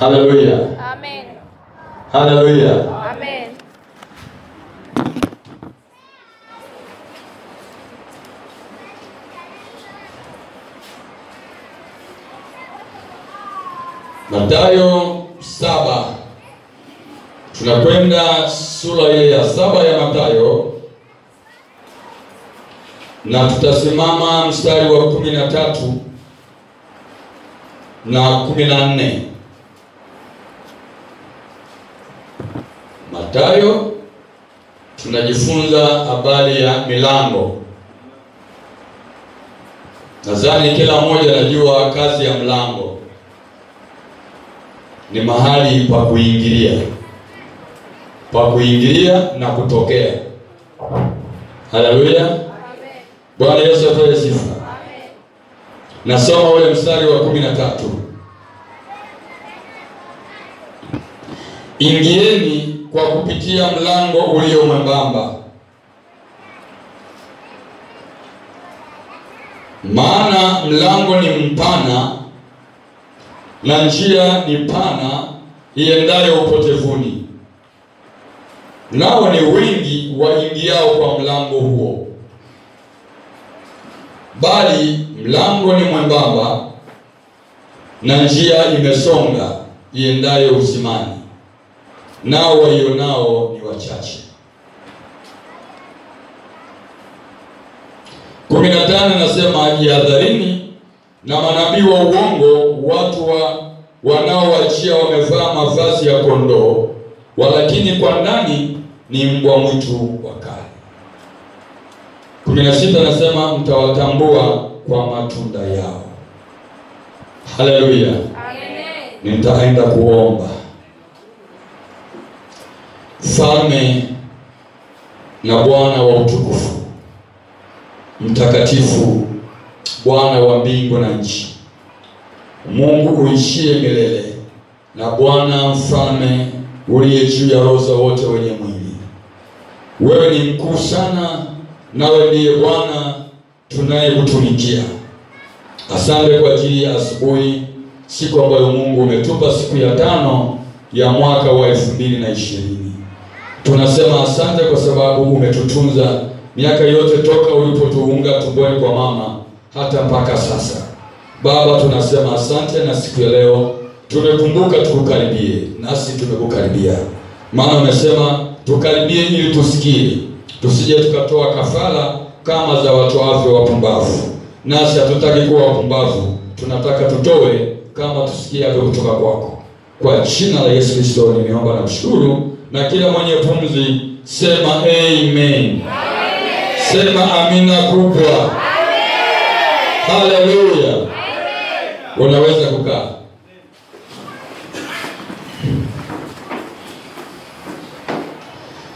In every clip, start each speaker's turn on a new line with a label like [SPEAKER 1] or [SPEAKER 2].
[SPEAKER 1] Haleluya,
[SPEAKER 2] Amen.
[SPEAKER 1] haleluya.
[SPEAKER 2] Amen.
[SPEAKER 1] Mathayo saba, tunakwenda sura ile ya saba ya Mathayo na tutasimama mstari wa kumi na tatu na kumi na nne. Mathayo tunajifunza habari ya milango. Nadhani kila mmoja anajua kazi ya mlango ni mahali pa kuingilia, pa kuingilia na kutokea. Haleluya, Bwana Yesu apewe sifa. Nasoma ule mstari wa kumi na tatu. Ingieni kwa kupitia mlango ulio mwembamba, maana mlango ni mpana na njia ni pana iendayo upotevuni, nao ni wingi waingiao kwa mlango huo. Bali mlango ni mwembamba na njia imesonga iendayo uzimani, nao waionao ni wachache. kumi na tano nasema jihadharini na manabii wa uongo, watu wa wanaoachia wamevaa mavazi ya kondoo, walakini kwa ndani ni mbwa mwitu wakali. kumi na sita nasema mtawatambua kwa matunda yao. Haleluya!
[SPEAKER 2] Amen.
[SPEAKER 1] Nitaenda kuomba. Mfalme na Bwana wa utukufu, mtakatifu, Bwana wa mbingu na nchi, Mungu uishie milele, na Bwana mfalme uliye juu ya roho za wote wenye mwili, wewe ni mkuu sana, nawe ndiye Bwana tunayekutumikia. Asante kwa ajili ya asubuhi, siku ambayo Mungu umetupa, siku ya tano ya mwaka wa elfu mbili na ishirini. Tunasema asante kwa sababu umetutunza miaka yote toka ulipotuunga tumboni kwa mama hata mpaka sasa. Baba, tunasema asante, na siku ya leo tumekumbuka tukukaribie, nasi tumekukaribia, maana umesema tukaribie ili tusikie, tusije tukatoa kafara kama za watu watoavyo wapumbavu. Nasi hatutaki kuwa wapumbavu, tunataka tutoe kama tusikiavyo kutoka kwako. Kwa jina la Yesu Kristo nimeomba na kushukuru, na kila mwenye pumzi sema amen. Sema amina kubwa. Haleluya. Unaweza kukaa.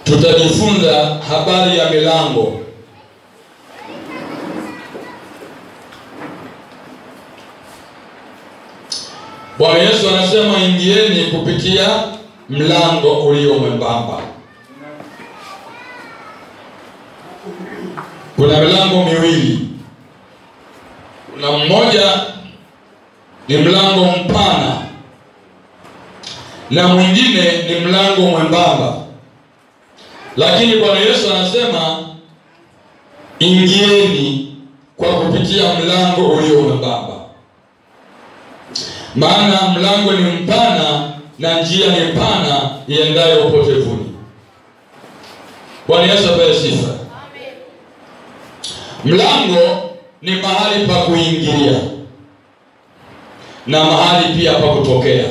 [SPEAKER 1] Tutajifunza habari ya milango. Bwana Yesu anasema ingieni kupitia mlango ulio mwembamba. Kuna milango miwili. Kuna mmoja ni mlango mpana na mwingine ni mlango mwembamba, lakini Bwana Yesu anasema ingieni kwa kupitia mlango ulio mwembamba, maana mlango ni mpana na njia ni pana iendayo upotevuni. Bwana Yesu apewe sifa. Mlango ni mahali pa kuingilia na mahali pia pa kutokea.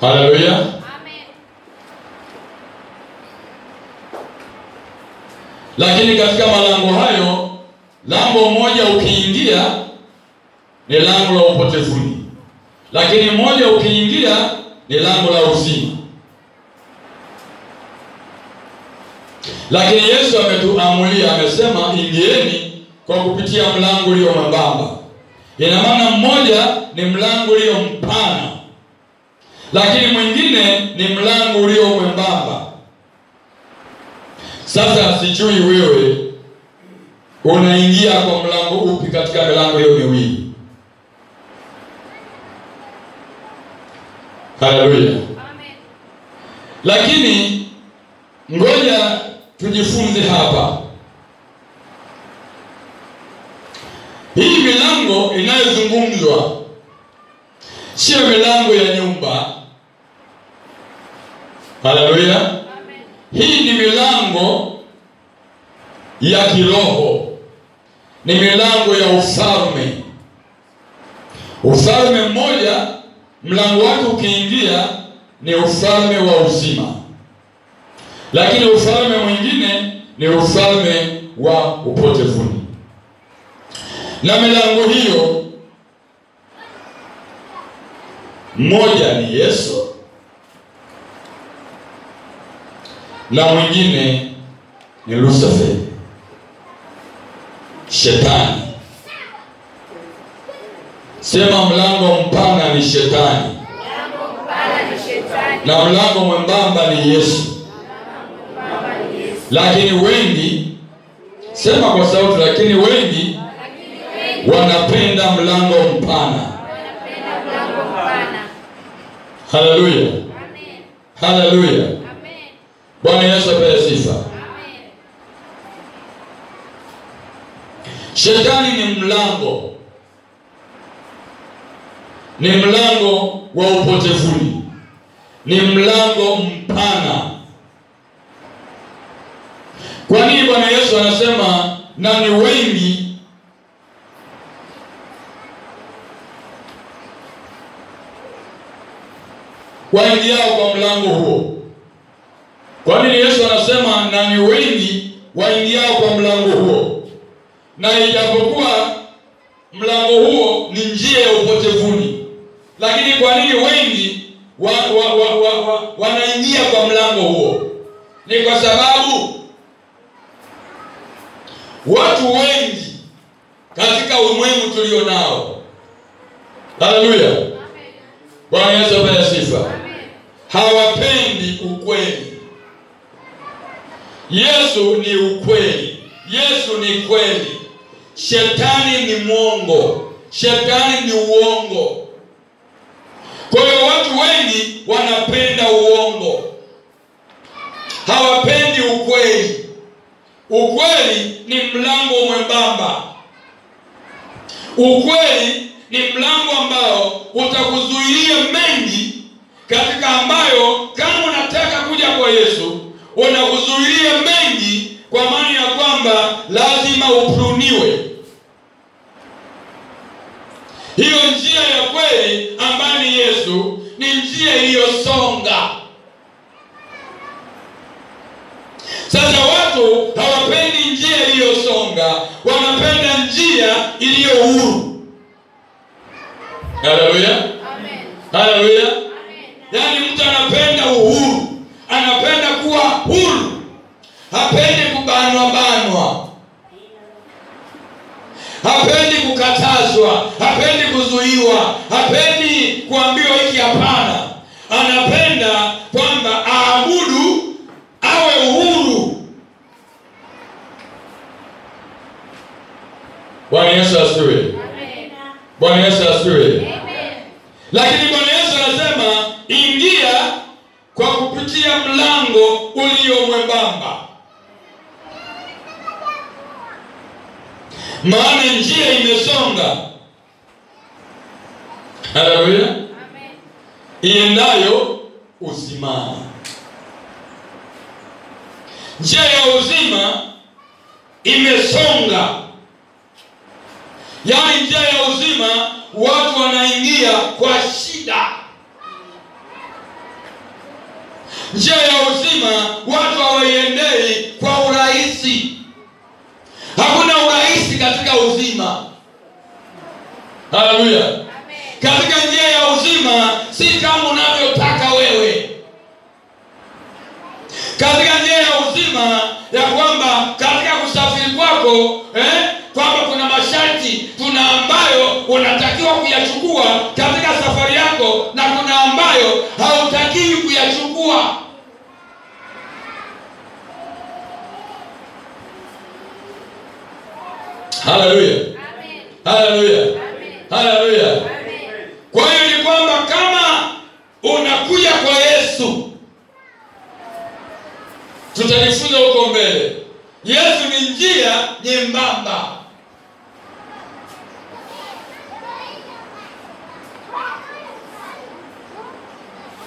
[SPEAKER 1] Haleluya! Lakini katika malango hayo, lango moja ukiingia ni lango la upotevuni, lakini moja ukiingia ni lango la uzima. Lakini Yesu ametuamulia, amesema ingieni kwa kupitia mlango ulio mwembamba. Ina maana mmoja ni mlango ulio mpana, lakini mwingine ni mlango ulio mwembamba. Sasa sijui wewe unaingia kwa mlango upi katika milango hiyo miwili? Haleluya lakini ngoja tujifunze hapa. Hii milango inayozungumzwa sio milango ya nyumba. Haleluya hii ni milango ya kiroho. Ni milango ya ufalme. Ufalme mmoja mlango wake ukiingia ni ufalme wa uzima. Lakini ufalme mwingine ni ufalme wa upotevuni na milango hiyo mmoja ni yesu na mwingine ni lucifer. Shetani sema mlango mpana ni shetani. Na mlango mwembamba ni yesu. Lakini wengi sema kwa sauti lakini wengi wanapenda mlango mpana.
[SPEAKER 2] Wanapenda mlango mpana.
[SPEAKER 1] haleluya. Haleluya. Bwana yesu apewe sifa. Shetani ni mlango ni mlango wa upotevuni ni mlango mpana. Kwa nini bwana yesu anasema na ni wengi? Waingiao kwa mlango huo. Kwa nini yesu anasema na ni wengi waingiao kwa mlango huo na ijapokuwa mlango huo ni njia ya upotevuni lakini kwa nini wengi wa, wa, wa, wa, wa, wanaingia kwa mlango huo. Ni kwa sababu watu wengi katika ulimwengu tulio nao. Haleluya. Bwana yesu apewe sifa. Hawapendi ukweli. Yesu ni ukweli. Yesu ni kweli. Shetani ni mwongo. Shetani ni uongo. Kwa hiyo watu wengi wanapenda uongo. Hawapendi ukweli. Ukweli ni mlango mwembamba. Ukweli ni mlango ambao utakuzuilia mengi katika ambayo kama unataka kuja kwa yesu unakuzuilia mengi kwa maana ya kwamba lazima upruniwe. Hiyo njia ya kweli ambayo ni yesu ni njia iliyosonga. Sasa watu hawapendi njia iliyosonga wanapenda njia iliyo huru. Haleluya.
[SPEAKER 2] Amen.
[SPEAKER 1] haleluya.
[SPEAKER 2] Amen.
[SPEAKER 1] yaani mtu anapenda uhuru anapenda kuwa huru. Hapendi kubanwa banwa hapendi kukatazwa hapendi kuzuiwa hapendi kuambiwa hiki hapana. Anapenda kwamba aabudu awe uhuru. Bwana yesu
[SPEAKER 2] asiwe
[SPEAKER 1] bwana yesu
[SPEAKER 2] asiwe
[SPEAKER 1] lakini bwana yesu anasema ingia kwa kupitia mlango ulio mwembamba maana njia imesonga. Haleluya. Iendayo uzimani njia ya uzima imesonga. Yaani njia ya uzima watu wanaingia kwa shida. Njia ya uzima watu hawaiendei kwa urahisi hakuna urahisi katika uzima haleluya
[SPEAKER 2] Amen.
[SPEAKER 1] katika njia ya uzima si kama unavyotaka wewe katika njia ya uzima ya kwamba katika eh, kwamba kuna masharti kuna ambayo unatakiwa kuyachukua katika safari yako na kuna ambayo hautakiwi kuyachukua. Haleluya haleluya nyembamba.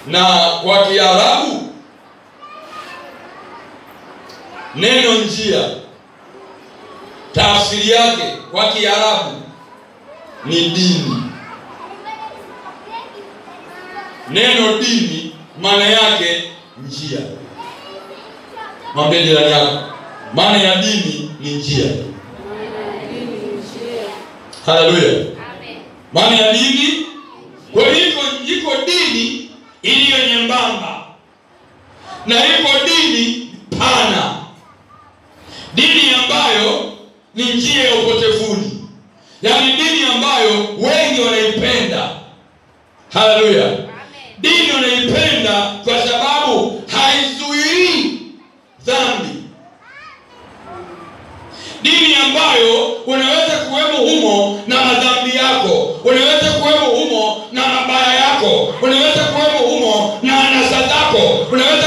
[SPEAKER 1] Na kwa kiarabu neno njia tafsiri yake kwa kiarabu ni dini. Neno dini maana yake njia. Mwambie jirani yako. Maana ya dini ni njia. Haleluya. Maana ya dini, kwa hivyo iko dini iliyo nyembamba na iko dini pana, dini ambayo ni njia ya upotevuni, yaani dini ambayo wengi wanaipenda. Haleluya. ambayo unaweza kuwemo humo na madhambi yako unaweza kuwemo humo na mabaya yako unaweza kuwemo humo na anasa zako unaweza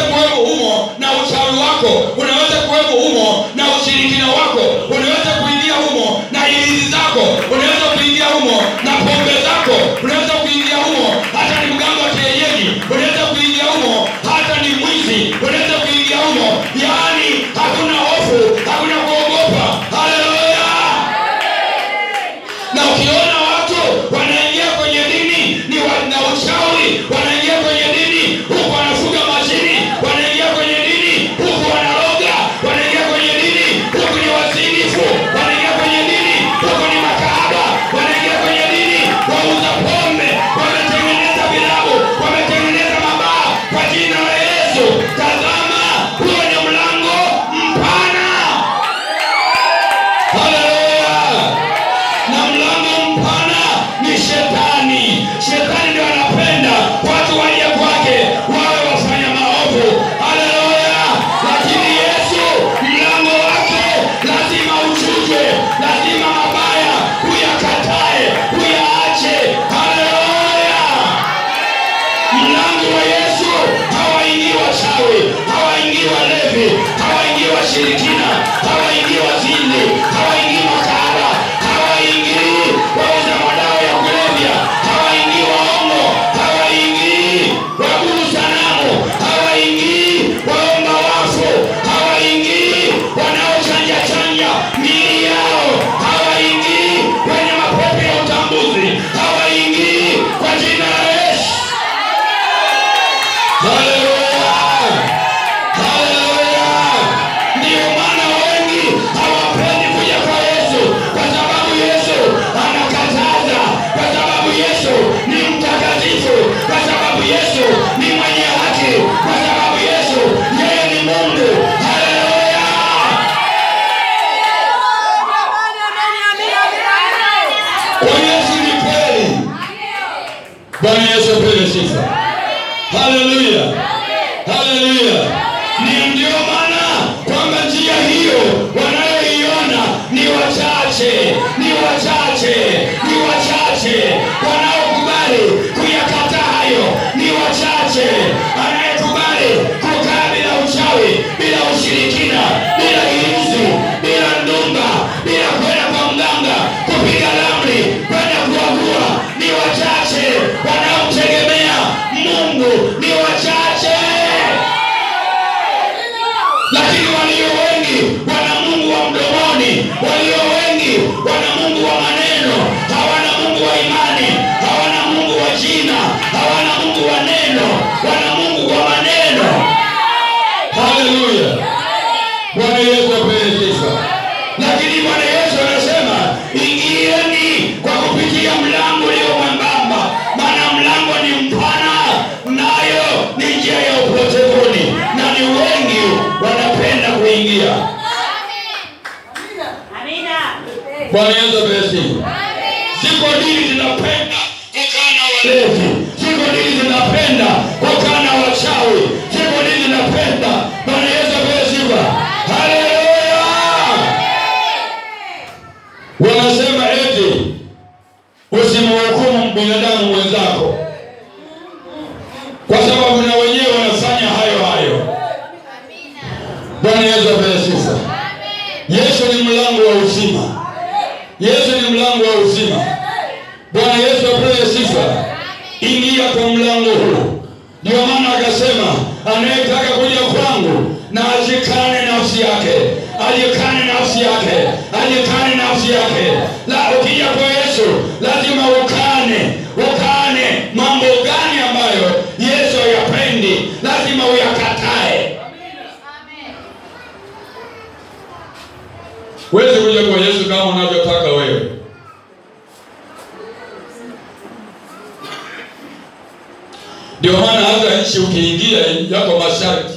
[SPEAKER 1] pia yako masharti.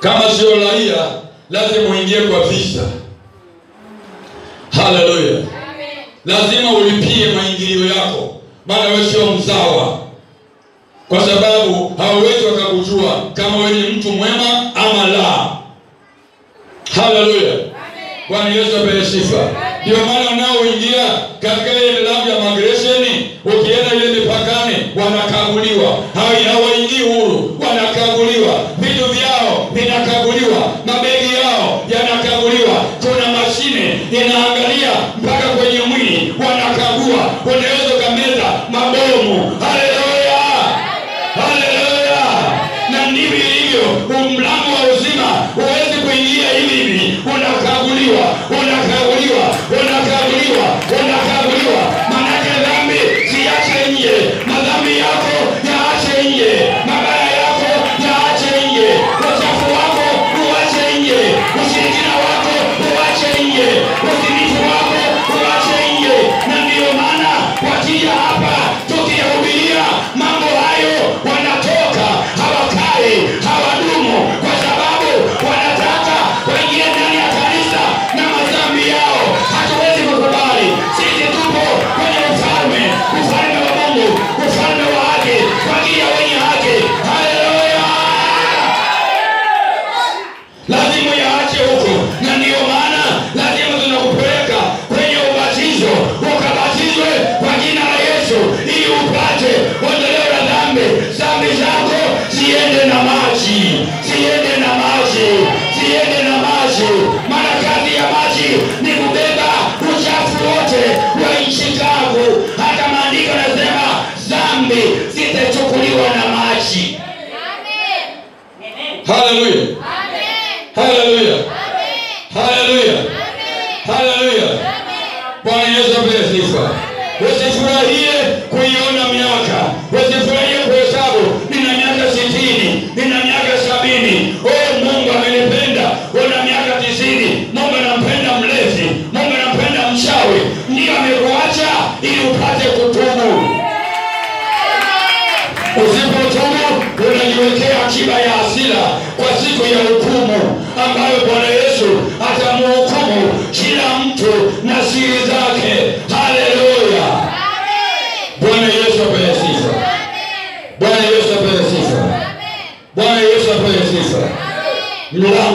[SPEAKER 1] Kama sio raia, lazima uingie kwa visa. Haleluya! Lazima ulipie maingilio yako, maana wewe sio mzawa, kwa sababu hauwezi wakakujua kama wewe ni mtu mwema ama la. Haleluya! Bwana Yesu apewe sifa. Ndio maana unaoingia katika ile milango ya magereza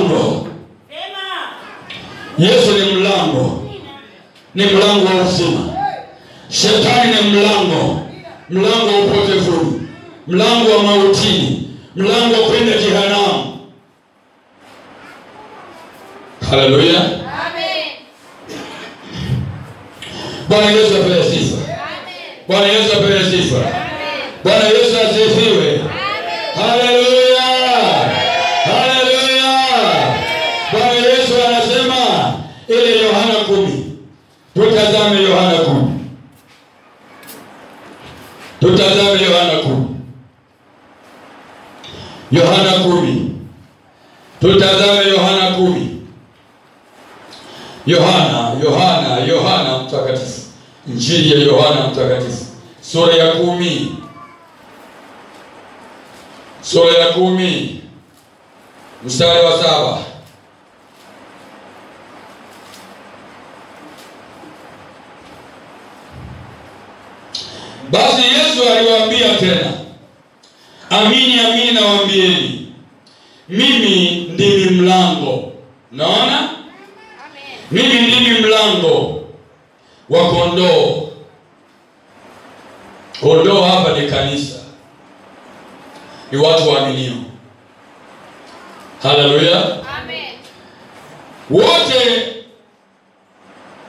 [SPEAKER 1] mlango. Yesu ni mlango, ni mlango wa uzima. Shetani ni mlango, mlango wa upotevuni, mlango wa mautini, mlango wa kwenda jehanamu. Haleluya, Bwana Yesu Injili ya Yohana Mtakatifu. Sura ya kumi. Sura ya kumi. Mstari wa saba. Basi Yesu aliwaambia tena, amini amini nawaambieni, mimi ndimi mlango. naona? Mimi ndimi mlango wa kondoo. Kondoa hapa ni kanisa, ni watu waaminifu. Haleluya, amen. Wote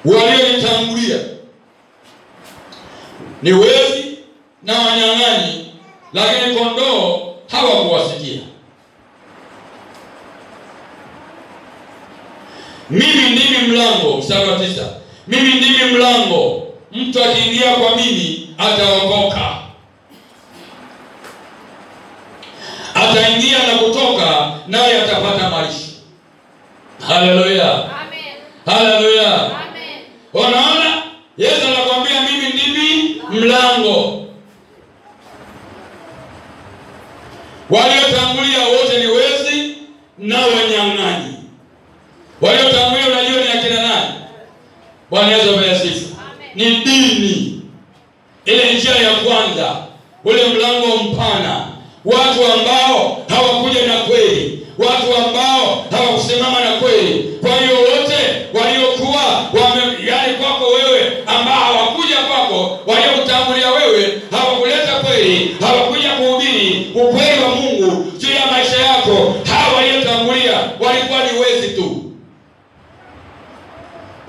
[SPEAKER 1] walionitangulia ni wezi na wanyang'anyi, lakini kondoo hawakuwasikia. Mimi ndimi mlango, mstari wa tisa. Mimi ndimi mlango, mtu akiingia kwa mimi atawa Aleluya. Amén. Aleluya.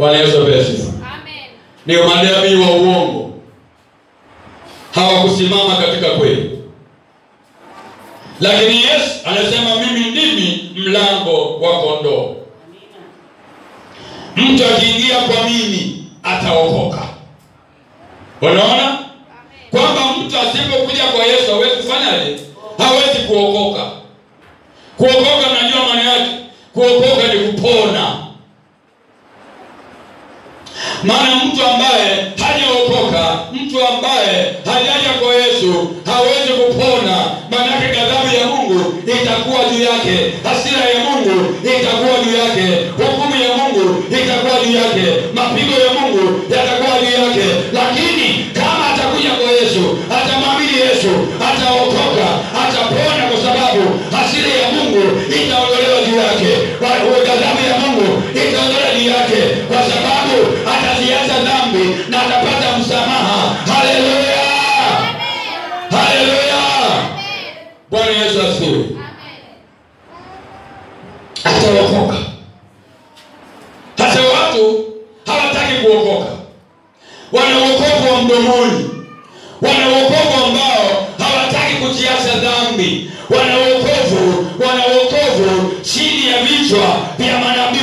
[SPEAKER 1] Bwana Yesu apewe sifa.
[SPEAKER 2] Amen.
[SPEAKER 1] Ni manabii wa uongo hawakusimama katika kweli, lakini Yesu anasema mimi ndimi mlango wa kondoo, mtu akiingia kwa mimi ataokoka. Unaona kwamba mtu asipokuja kwa Yesu hawezi kufanyaje? Hawezi kuokoka. Kuokoka, najua maana yake kuokoka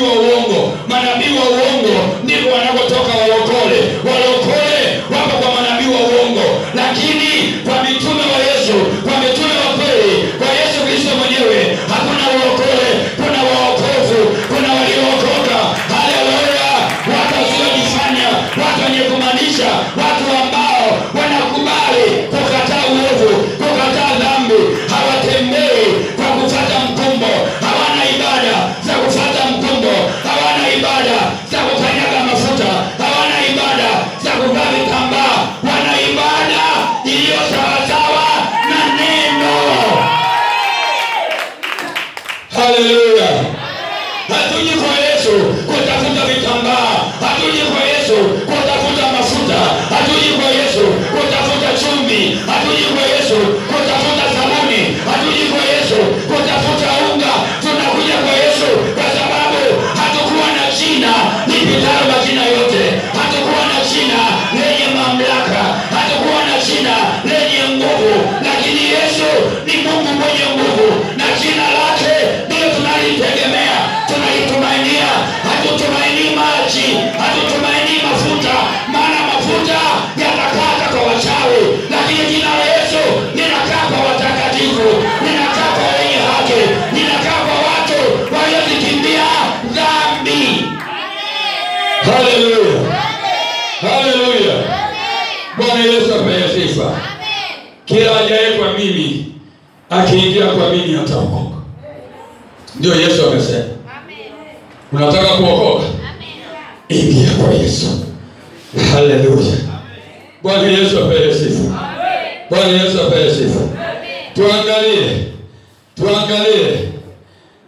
[SPEAKER 1] you are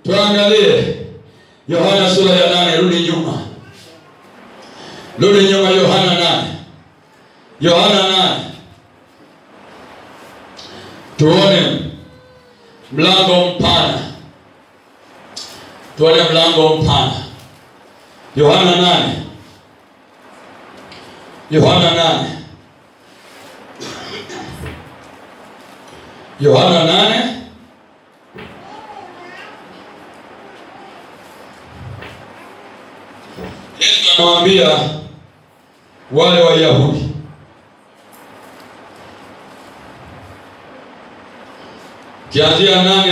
[SPEAKER 1] tuangalie Yohana sura ya nane. Rudi nyuma, rudi nyuma, Yohana nane, Yohana nane, tuone mlango mpana, tuone mlango mpana. Yohana nane, Yohana nane, Yohana nane. Kianzia nane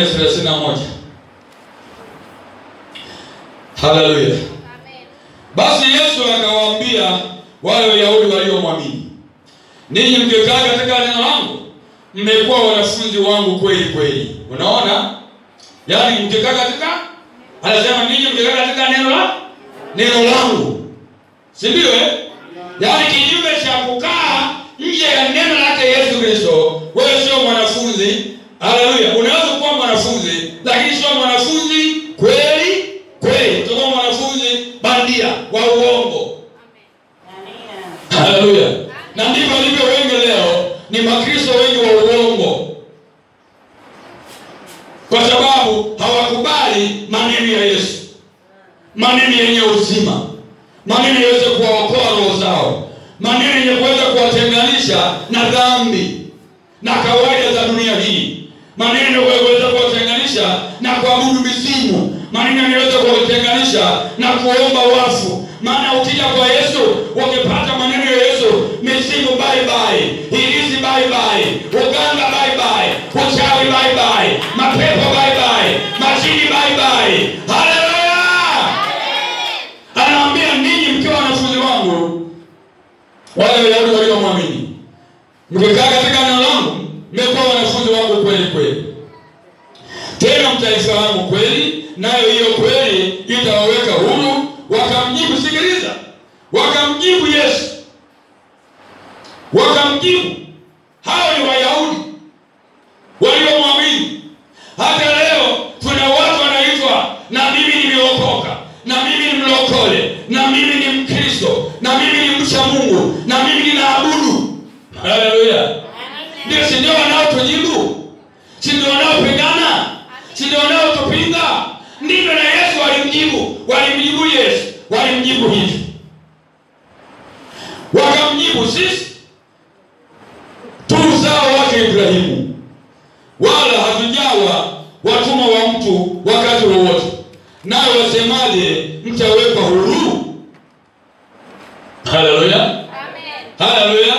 [SPEAKER 1] haleluya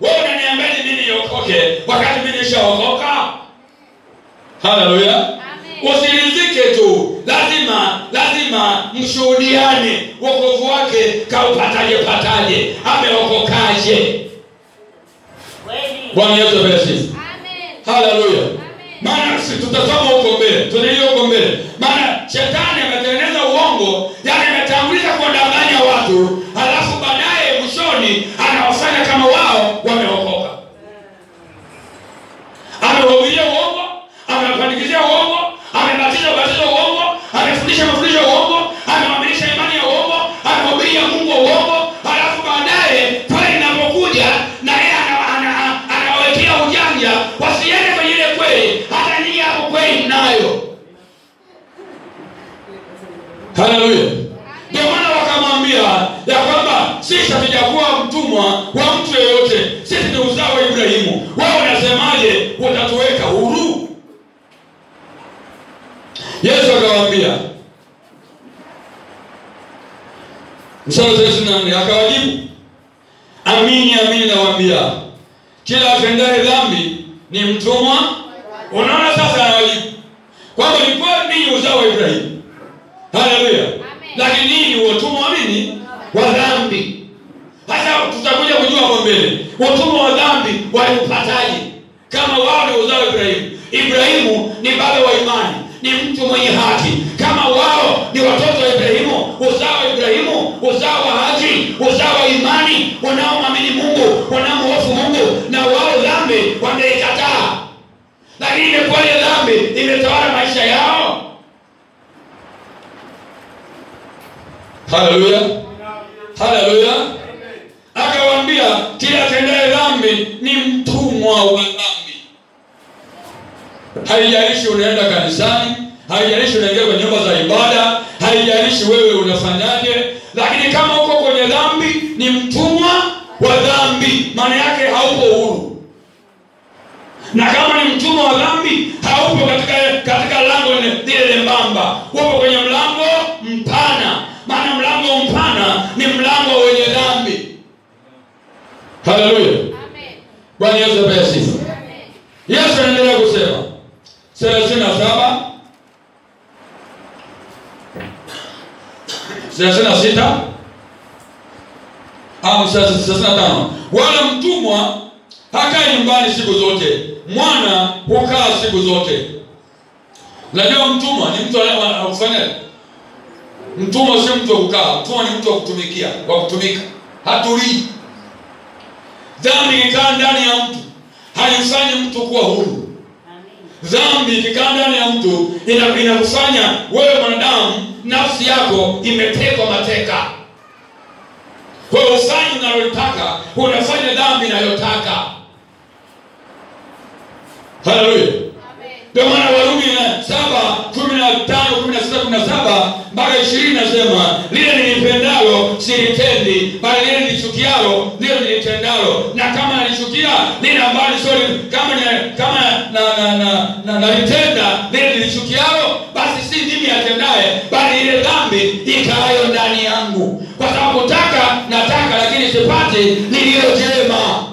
[SPEAKER 1] wewe unaniambiaje mimi niokoke wakati mimi nishaokoka? Haleluya usirizike tu. Lazima lazima mshuhudiane. Wokovu wake kaupataje pataje ameokokaje? Bwana yesu asifiwe.
[SPEAKER 2] Amen.
[SPEAKER 1] haleluya mtumwa wa mtu yeyote. Sisi ni uzao wa ibrahimu Wao wanasemaje? utatuweka huru. Yesu akawaambia mstari thelathini na nne akawajibu amini amini nawaambia kila atendaye dhambi ni mtumwa. Unaona sasa anawajibu kwamba ni kweli ninyi uzao wa ibrahimu. Haleluya. Lakini ninyi ni watumwa wa nini wa dhambi hasa tutakuja kujua hapo watumwa wa dhambi waliupataje kama wao ni uzao wa ibrahimu. Ibrahimu ni baba wa imani ni mtu mwenye haki. Kama wao ni watoto wa ibrahimu uzao wa ibrahimu uzao wa haki uzao wa imani wanaomwamini mungu wanaomhofu mungu na wao dhambi wameikataa. Lakini imekuwaje dhambi imetawala maisha yao. Haleluya. Haleluya dhambi ni mtumwa wa dhambi. Haijalishi unaenda kanisani haijalishi unaingia kwenye nyumba za ibada haijalishi wewe unafanyaje lakini kama uko kwenye dhambi ni mtumwa wa dhambi. Maana yake haupo huru. Na kama ni mtumwa wa dhambi haupo katika katika lango lile lembamba. Upo kwenye mlango mpana. Maana mlango mpana ni mlango
[SPEAKER 2] wenye dhambi. haleluya.
[SPEAKER 1] Bwana yesu apewe sifa yesu anaendelea kusema thelathini na saba thelathini na sita au thelathini na tano. Wala mtumwa hakai nyumbani siku zote mwana hukaa siku zote. Najua mtumwa ni mtu anayefanya mtumwa si mtu wa kukaa mtumwa ni mtu wa kutumikia wa kutumika. Hatulii dhambi ikikaa ndani ya mtu haimfanyi mtu kuwa huru. Dhambi ikikaa ndani ya mtu ina- inakufanya wewe mwanadamu nafsi yako imetekwa mateka. Kwa hiyo ufanyi unalotaka unafanya dhambi inayotaka. Haleluya. Ndio maana warumi na saba kumi na tano kumi na sita kumi na saba mpaka ishirini nasema lile nilipendalo silitendi bali lile nilichukialo nilitendalo na kama nalichukia lile ambalo sio kama ni- kama na na na na nalitenda lile nilichukialo basi si mimi atendaye bali ile dhambi ikaayo ndani yangu. Kwa sababu taka nataka lakini sipati lililo jema.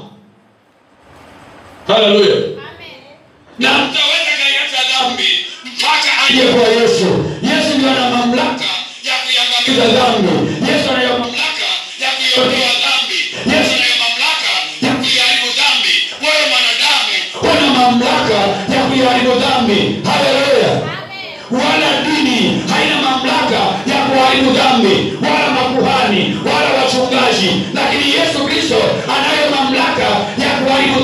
[SPEAKER 1] Haleluya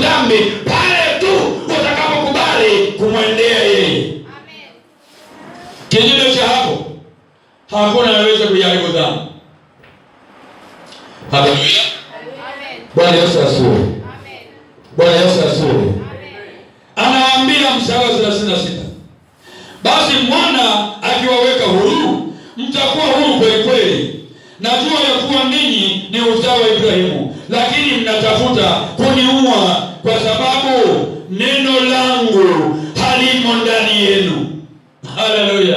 [SPEAKER 1] dhambi pale tu utakapokubali kumwendea yeye. Kinyume cha hapo hakuna anaweza kujaribu dhambi. Haleluya bwana yesu
[SPEAKER 2] asifiwe.
[SPEAKER 1] Bwana yesu
[SPEAKER 2] asifiwe.
[SPEAKER 1] Anawaambia mstari wa thelathini na sita. Basi mwana akiwaweka huru mtakuwa huru kweli kweli. Najua ya kuwa ninyi ni uzao wa ibrahimu lakini mnatafuta kuniua kwa sababu neno langu halimo ndani yenu. Haleluya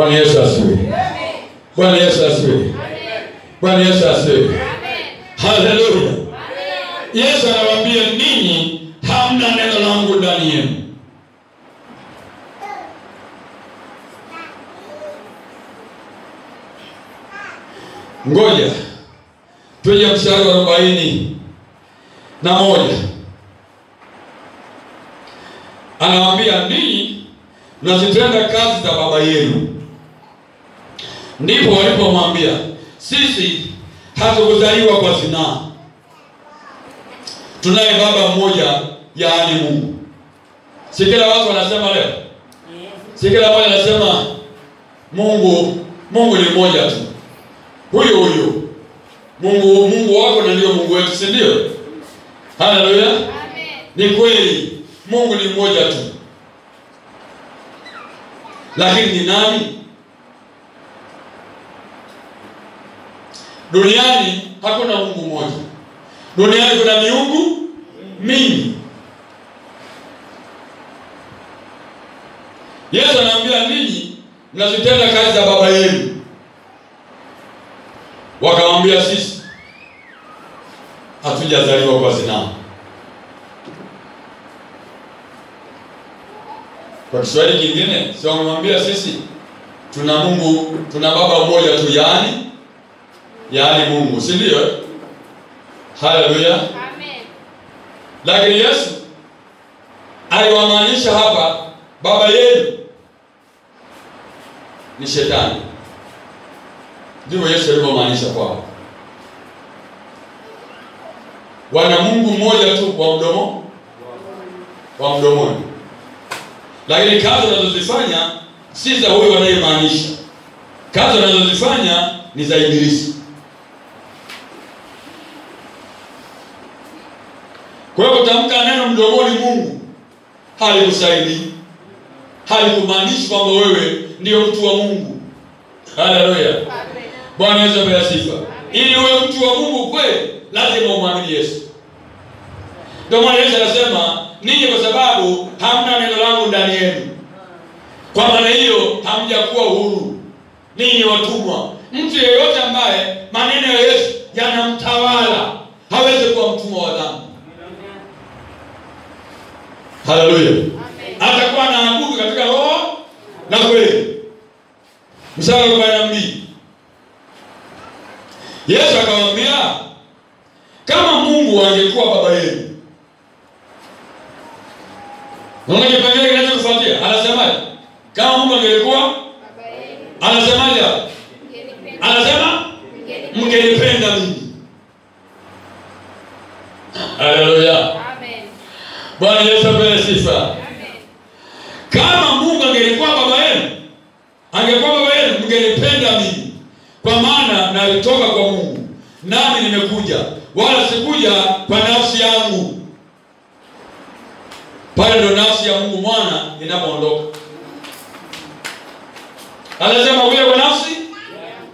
[SPEAKER 1] bwana yesu
[SPEAKER 2] asifiwe.
[SPEAKER 1] Bwana yesu
[SPEAKER 2] asifiwe.
[SPEAKER 1] Bwana yesu
[SPEAKER 2] asifiwe.
[SPEAKER 1] Haleluya yesu anawaambia ninyi hamna neno langu ndani yenu ngoja tuje mstari wa arobaini na moja anawaambia ninyi mnazitenda kazi za baba yenu ndipo walipomwambia sisi hatukuzaliwa kwa zinaa. Tunaye baba mmoja yaani mungu. Si kila watu wanasema leo? Si kila mmoja anasema mungu mungu ni mmoja tu. Huyo huyo mungu mungu wako na ndio mungu wetu si ndio? Haleluya. Ni kweli mungu ni mmoja tu. Lakini ni nani duniani hakuna mungu mmoja. Duniani kuna miungu mingi. Yesu anaambia ninyi mnazitenda kazi za baba yenu. Wakawambia sisi hatujazaliwa kwa zinaa kwa kiswahili kingine si wamemwambia sisi tuna mungu tuna baba mmoja tu yaani yaani mungu si ndio? Haleluya.
[SPEAKER 2] Amen.
[SPEAKER 1] lakini yesu aliwamaanisha hapa baba yenu ni shetani. Ndivyo yesu alivyomaanisha kwao. Wana mungu mmoja tu kwa mdomo kwa mdomoni. Lakini kazi anazozifanya si za huyo wanayemaanisha kazi anazozifanya ni za ibilisi kwa hiyo kutamka neno mdomoni mungu halikusaidii halikumaanishi kwamba wewe ndiyo mtu wa mungu. Haleluya. Bwana yesu apewe sifa ili uwe mtu wa mungu kweli lazima umwamini yesu. Ndio maana yesu anasema ninyi kwa sababu hamna neno langu ndani yenu kwa maana hiyo hamjakuwa huru. Ninyi watumwa. Mtu yeyote ambaye maneno ya yesu yanamtawala hawezi kuwa mtumwa wa dhambi haleluya
[SPEAKER 2] Atakuwa
[SPEAKER 1] atakuwa anaabudu katika roho na kweli. Mstari wa arobaini na yesu akamwambia kama mungu angekuwa baba yenu. Unaona kipengele kinachofuatia? anasemaje? Kama mungu angekuwa
[SPEAKER 2] Baba yenu,
[SPEAKER 1] anasemaje? Anasema
[SPEAKER 2] mngenipenda-
[SPEAKER 1] mimi. Haleluya. Bwana yesu apewe sifa. Kama mungu angelikuwa baba yenu angekuwa baba yenu mngenipenda mimi. Kwa maana nalitoka kwa mungu nami nimekuja. Wala sikuja kwa nafsi yangu. Pale ndo nafsi ya mungu mwana inapoondoka. Anasema kuja kwa nafsi?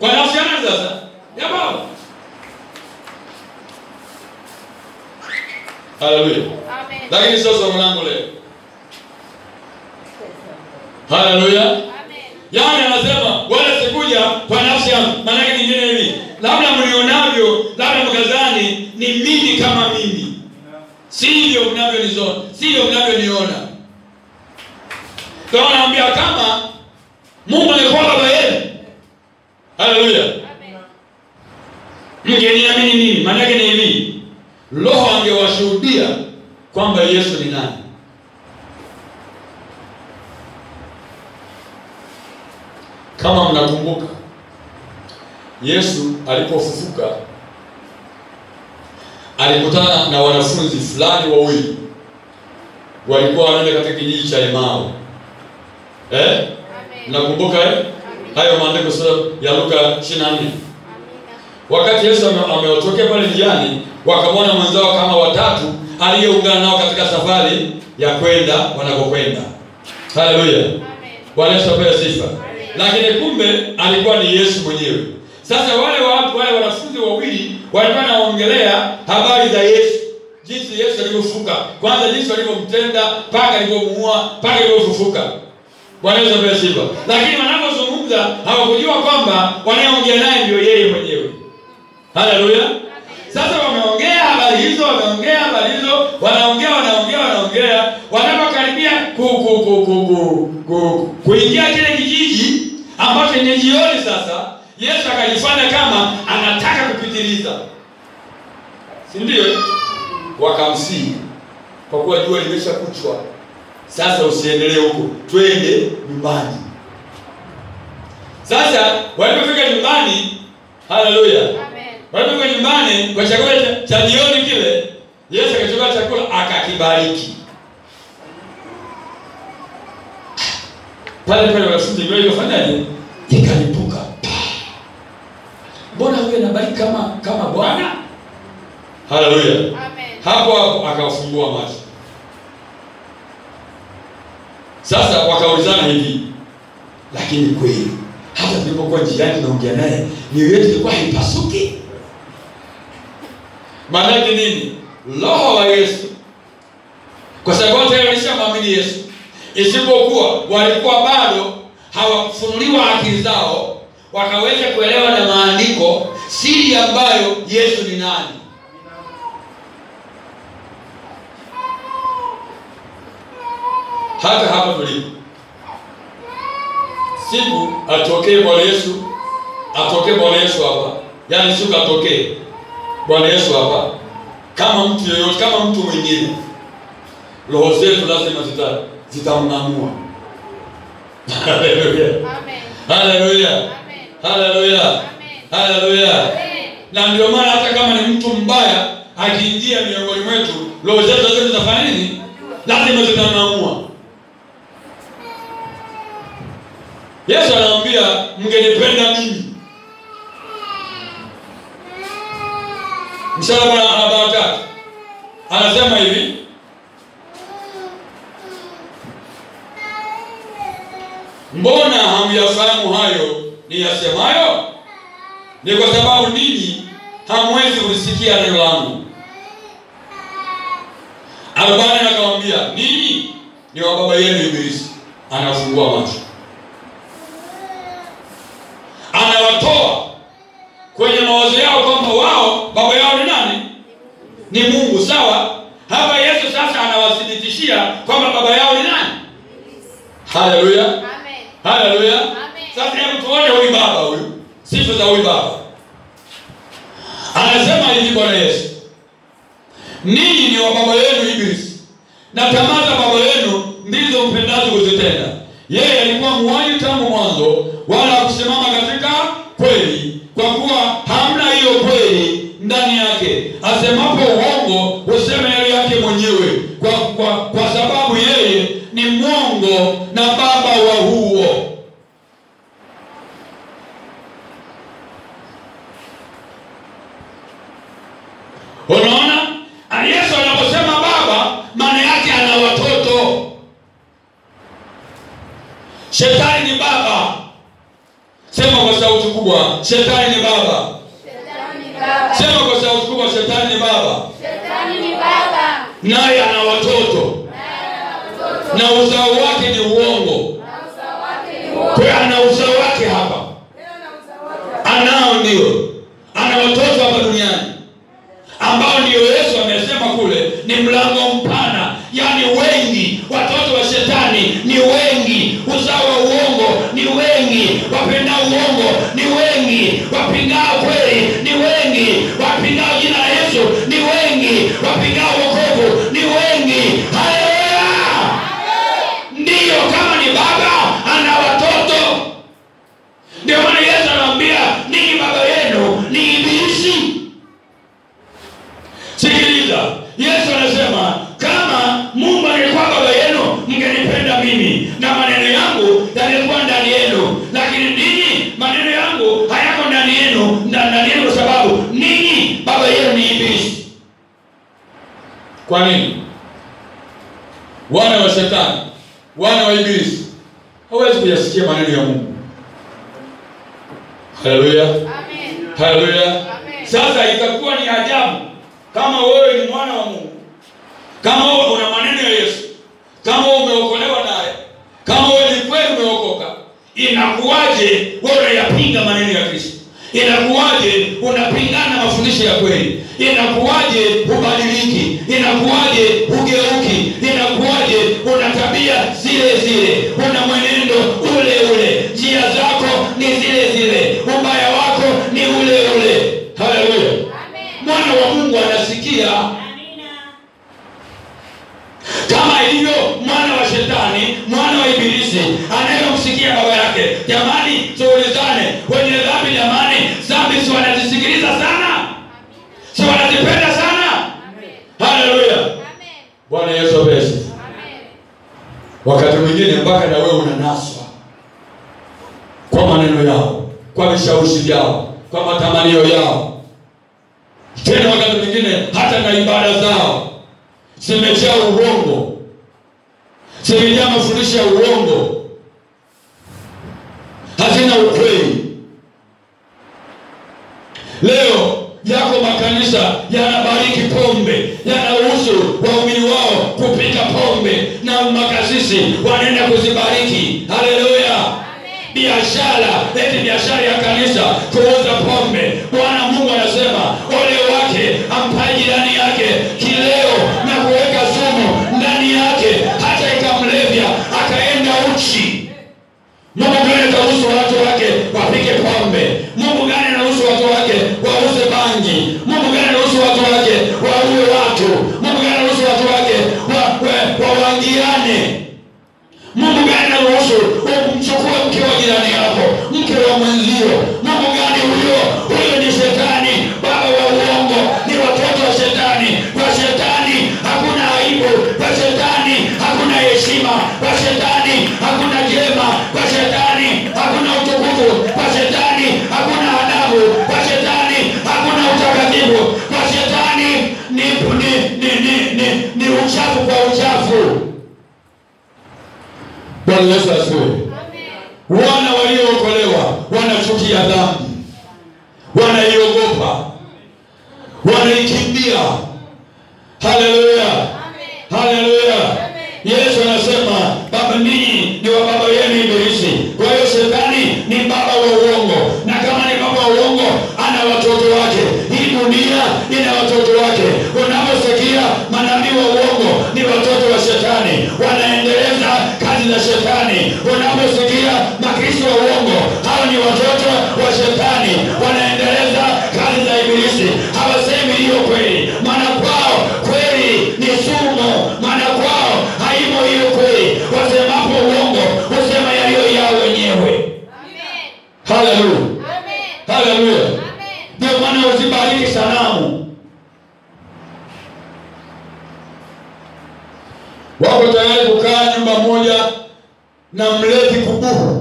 [SPEAKER 1] Kwa nafsi yangu. sasa? Ya baba haleluya
[SPEAKER 2] Amen.
[SPEAKER 1] lakini sio somo langu leo. Haleluya
[SPEAKER 2] Amen.
[SPEAKER 1] yaani anasema wala sikuja kwa nafsi yangu. Maana yake nyingine hivi? Labda mlionavyo labda mkazani ni mimi kama mimi. Sivyo mnavyonizona sivyo mnavyoniona. Naambia kama mungu alikuwa baba yenu. Haleluya
[SPEAKER 2] Amen.
[SPEAKER 1] mngeniamini mimi maanake ni hivi roho angewashuhudia kwamba yesu ni nani? Kama mnakumbuka yesu alipofufuka alikutana na wanafunzi fulani wawili. Walikuwa wanaenda katika kijiji cha emao eh? Mnakumbuka eh? hayo maandiko sura ya luka 24 wakati yesu ame- amewatokea pale njiani wakamwona mwenzao kama watatu aliyeungana nao katika safari ya kwenda wanakokwenda. Haleluya. Bwana yesu apewe sifa. Lakini kumbe alikuwa ni yesu mwenyewe. Sasa wale watu wale wanafunzi wawili walikuwa naongelea habari za yesu. Jinsi yesu alivyofuka kwanza jinsi alivyomtenda mpaka alivyomuua mpaka alivyofufuka. Bwana yesu apewe sifa. Lakini wanapozungumza hawakujua kwamba wanayeongea naye ndio yeye mwenyewe. Haleluya. Sasa wameongea habari hizo wameongea habari hizo wanaongea wanaongea wanaongea wanapokaribia ku, ku, ku, ku, ku, ku, kuingia kile kijiji ambacho ni jioni sasa yesu akajifanya kama anataka kupitiliza. Si ndio? Wakamsii kwa kuwa jua limesha kuchwa. Sasa usiendelee huko. Twende nyumbani. Sasa walipofika nyumbani haleluya
[SPEAKER 2] Amen.
[SPEAKER 1] kwa nyumbani kwa chakula cha- jioni kile yesu akachukua chakula akakibariki. Pale pale wanafunzi ndio iliyofanyaje? Ikalipuka. Mbona huyu anabariki kama kama bwana? Haleluya.
[SPEAKER 2] Amen.
[SPEAKER 1] hapo hapo akawafungua macho. Sasa wakaulizana hivi lakini kweli hata tulipokuwa njiani tunaongea naye mioyo yetu ilikuwa haipasuki maanake nini? Roho wa yesu. Kwa sababu wote walishamwamini yesu. Isipokuwa walikuwa bado hawakufunuliwa akili zao wakaweza kuelewa na maandiko siri ambayo yesu ni nani. Hata hapa tulipo siku atokee bwana yesu atokee bwana yesu hapa. Yaani siku atokee bwana yesu hapa. Kama mtu yeyote kama mtu mwingine roho zetu lazima zita zitamnamua. haleluya
[SPEAKER 2] Amen.
[SPEAKER 1] haleluya
[SPEAKER 2] Amen.
[SPEAKER 1] haleluya
[SPEAKER 2] Amen.
[SPEAKER 1] haleluya na ndio maana hata kama ni mtu mbaya akiingia miongoni mwetu roho zetu zote zitafanya nini? Lazima zitamnamua yesu anamwambia mngenipenda mimi msalaba na tatu anasema hivi. Mbona hamyafahamu hayo ni yasemayo? ni kwa sababu ninyi hamwezi kulisikia neno langu. Arubani akamwambia ninyi ni wa baba yenu ibilisi. Anafungua macho. Anawatoa kwenye mawazo yao kwamba wao baba yao ni nani ni mungu sawa? Hapa yesu sasa anawathibitishia kwamba baba yao ni nani? Haleluya.
[SPEAKER 2] Amen.
[SPEAKER 1] haleluya.
[SPEAKER 2] Amen.
[SPEAKER 1] sasa hebu tuone huyu baba huyu. Sifa za huyu baba. Anasema hivi bwana yesu. Ninyi ni wa baba yenu ibilisi. Na tamaa za baba yenu ndizo mpendazo kuzitenda. Yeye alikuwa muwaji tangu mwanzo wala hakusimama katika kweli kwa kuwa hamna hiyo kweli ndani yake asemapo uongo husema yale yake mwenyewe kwa, kwa, sababu yeye ni mwongo na baba wa huo. Unaona? Yesu anaposema baba maana yake ana watoto. Shetani ni baba. Sema kwa sauti kubwa shetani ni baba.
[SPEAKER 2] Shetani ni baba.
[SPEAKER 1] sema kwa sauti kubwa shetani ni baba.
[SPEAKER 2] Shetani ni baba.
[SPEAKER 1] naye ana na uzao wake ni uongo. Kwa ana uzao wake hapa. Anao ndio. Ana watoto hapa duniani. Ambao ndio yesu amesema kule ni mlango mpana. Yaani wengi. Watoto wa shetani ni wengi. Uzao wa uongo ni wengi. Wapenda uongo ni wengi. Wapingao kwa nini? Wana wa shetani wana wa ibilisi hawezi kuyasikia maneno ya mungu. Haleluya.
[SPEAKER 2] Amen.
[SPEAKER 1] haleluya. Sasa itakuwa ni ajabu kama wewe ni mwana wa mungu kama wewe una maneno ya yesu kama wewe umeokolewa naye kama wewe ni kweli umeokoka inakuwaje wewe unayapinga maneno ya kristo? Inakuwaje unapingana na mafundisho ya kweli inakuwaje hubadiliki inakuwaje hugeuki inakuwaje vishawishi vyao kwa matamanio yao. Tena wakati mwingine hata na ibada zao zimejaa uongo. Zimejaa mafundisho ya uongo. Hazina ukweli. Leo yako makanisa yanabariki pombe yanaruhusu waumini wao kupika pombe na makasisi wanaenda kuzibariki biashara eti biashara ya kanisa kuuza pombe. Bwana mungu anasema Nevertheless na mlevi kubuhu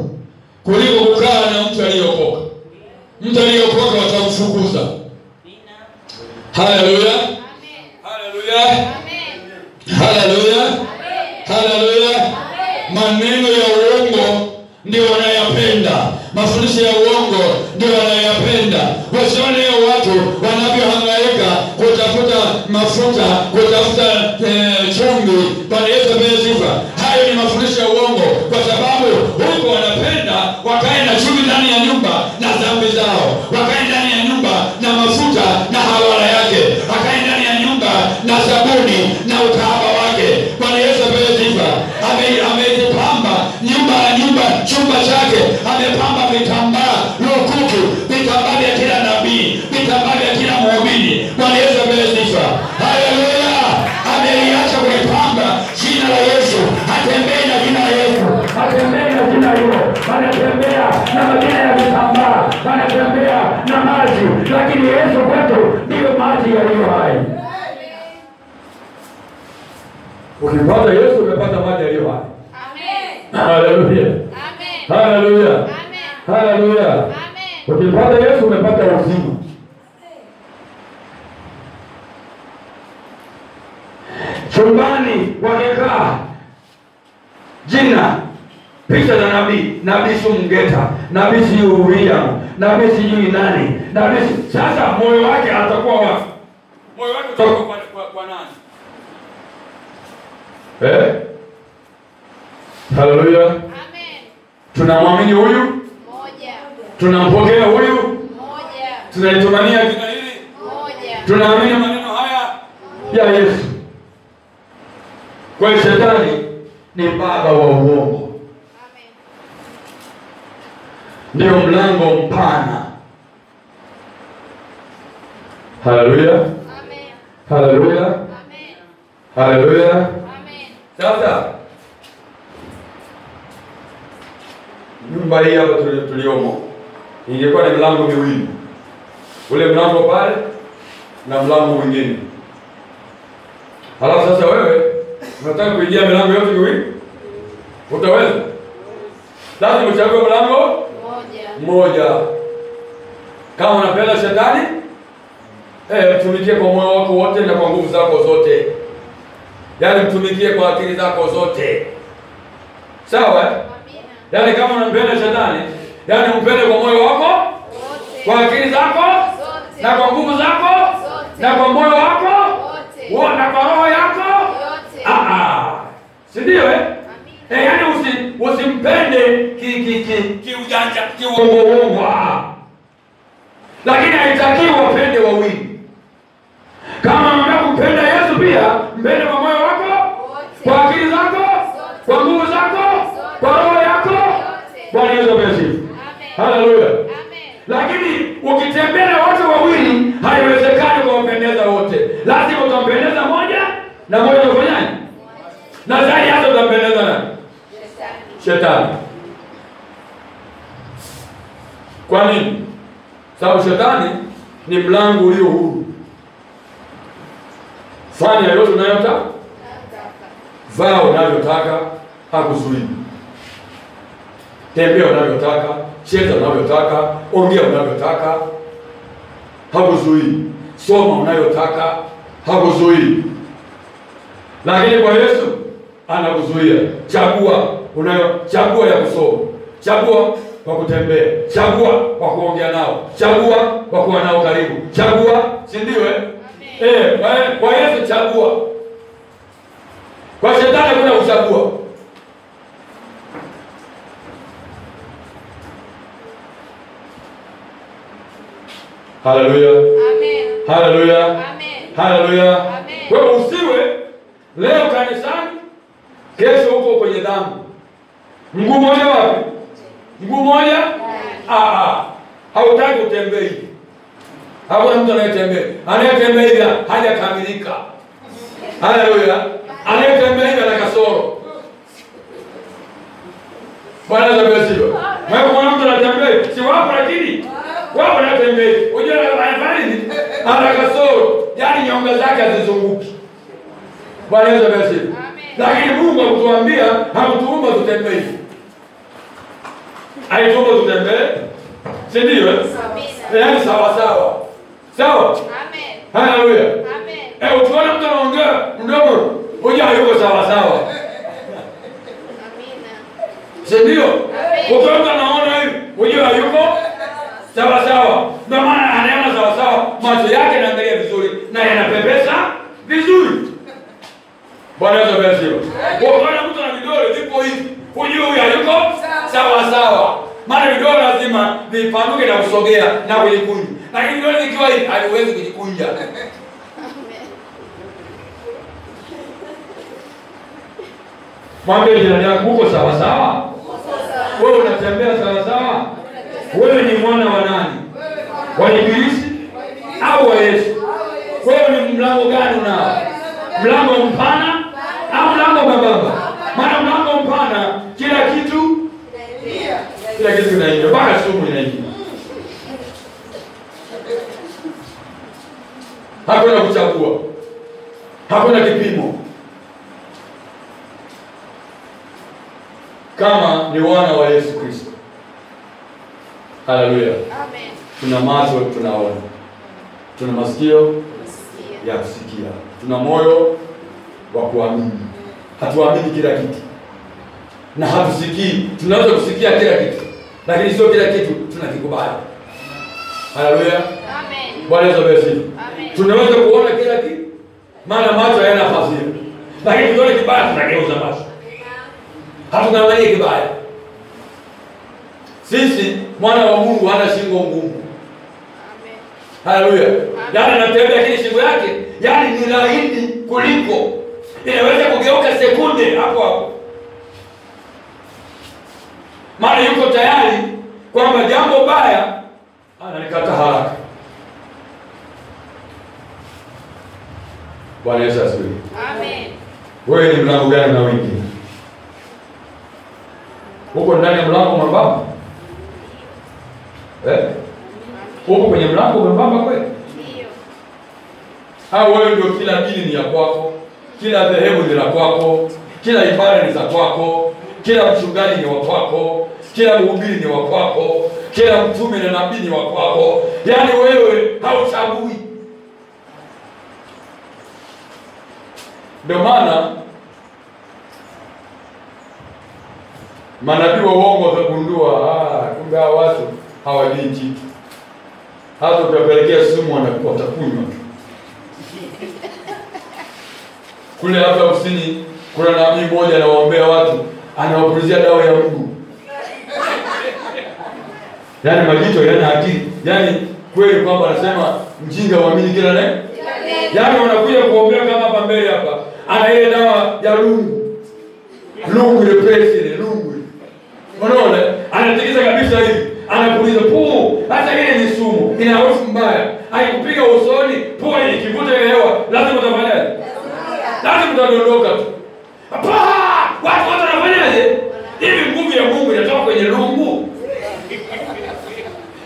[SPEAKER 1] kwa akili zako? Na kwa nguvu zako? Na kwa moyo wako? Na kwa roho yako, ah, ah. si ndio? Eh, yaani usimpende kiujanja kiuongoongwa, ah. lakini haitakiwi wapende wawili.
[SPEAKER 2] shetani.
[SPEAKER 1] Kwa nini? Sababu shetani ni mlango ulio huru, fanya yote unayotaka, vaa unavyotaka, hakuzuii. Tembea unavyotaka, cheza unavyotaka, ongea unavyotaka, hakuzuii. Soma unayotaka, hakuzuii. Lakini kwa Yesu anakuzuia, chagua unayo chagua ya kusoma, chagua kwa kutembea, chagua kwa kuongea nao, chagua kwa kuwa nao karibu, chagua, si ndio? Eh, eh, kwa- kwa Yesu chagua, kwa shetani kuna kuchagua. Haleluya,
[SPEAKER 2] Amen.
[SPEAKER 1] haleluya.
[SPEAKER 2] Amen.
[SPEAKER 1] Haleluya.
[SPEAKER 2] Amen.
[SPEAKER 1] Kwa usiwe leo kanisani, kesho huko kwenye dhambi. Mguu mmoja wapi? Mguu mmoja? Ah, ah. Hautaki utembee hivi. Hakuna mtu anayetembea. Anayetembea hivi hajakamilika. Haleluya. Anayetembea hivi ana kasoro. Bwana asifiwe. Wewe kuna mtu anatembea. Si wapo lakini wapo anatembea. Unajua anafanya nini? Ana kasoro. Yaani nyonga zake hazizunguki. Bwana Yesu asifiwe.
[SPEAKER 2] Amen.
[SPEAKER 1] Lakini Mungu akutuambia hakutuumba tutembee hivi. Alituumba tutembee. Si ndio? eh? Yaani sawa sawa. Sawa? Haleluya. Eh, ukiona mtu anaongea mdomo, hujua hayuko sawa sawa. Si ndio? Ukiona mtu anaona hivi, hujua hayuko sawa sawa. Ndio maana anaona sawa sawa, macho yake yanaangalia vizuri na yanapepesa vizuri. Bwana Yesu asifiwe. Ukiona mtu ana vidole vipo hivi, hujui hayuko sawa sawa. sawa Maana vidole lazima vipanuke na kusogea na kujikunja. Lakini vidole vikiwa hivi, haliwezi kujikunja. Mwambie jirani yako uko sawa sawa? Wewe unatembea sawa sawa? Wewe ni mwana wa nani? Wa Ibilisi au wa Yesu? Wewe ni mlango gani unao? Mlango mpana au mlango mwembamba? Maana mlango mpana kila kitu kila kitu kinaingia, mpaka sumu inaingia. Hakuna kuchagua, hakuna kipimo. Kama ni wana wa Yesu Kristo. Haleluya.
[SPEAKER 2] Amen.
[SPEAKER 1] Tuna macho tunaona, tuna masikio ya kusikia, tuna moyo wa kuamini. Hatuamini kila kitu na hatusikii. Tunaweza kusikia kila kitu, lakini sio kila kitu tunakikubali. Haleluya,
[SPEAKER 2] Amen.
[SPEAKER 1] Bwana Yesu asifiwe.
[SPEAKER 2] Amen.
[SPEAKER 1] Tunaweza kuona kila kitu, maana macho hayana fadhila, lakini tukiona kibaya tunageuza macho, hatung'ang'anie kibaya. Sisi mwana wa Mungu hana shingo ngumu.
[SPEAKER 2] Amen.
[SPEAKER 1] Haleluya. Yaani anatembea lakini shingo yake yaani ni laini kuliko inaweza kugeuka sekunde hapo hapo. Maana yuko tayari kwamba jambo baya analikata haraka. Bwana Yesu asifiwe.
[SPEAKER 2] Amen.
[SPEAKER 1] Wewe ni mlango gani na wingi? Huko ndani ya mlango mwembamba? Eh? Huko kwenye mlango mwembamba kweli?
[SPEAKER 2] Ndio.
[SPEAKER 1] au wewe ndio kila dini ni ya kwako, kila dhehebu ni la kwako, kila ibada ni za kwako, kila mchungaji ni wakwako, kila mhubiri ni wakwako, kila mtume na nabii ni wakwako. yaani wewe hauchagui. Ndio maana manabii wa uongo watagundua, ah, kumbe hawa watu hawajui kitu. Hata ukiwapelekea sumu wana- watakunywa tu. kule hapa usini kuna nabii mmoja anawaombea watu anawapulizia dawa ya mbu yaani majito yana akili. Yaani kweli kwamba anasema mjinga uamini kila ne yaani wanakuja kuombea kama hapa mbele hapa. Ana ile dawa ya lungu. Lungu ile pesi ile. Lungu unaona? Anatikisa kabisa hivi. Anapuliza puu hata ile ni sumu. Ina harufu mbaya. Haikupiga usoni pua ikivuta ile hewa. Lazima utafanyaje lazima utadondoka tu Hapa! watu wote wanafanyaje hivi nguvu ya mungu inatoka kwenye lungu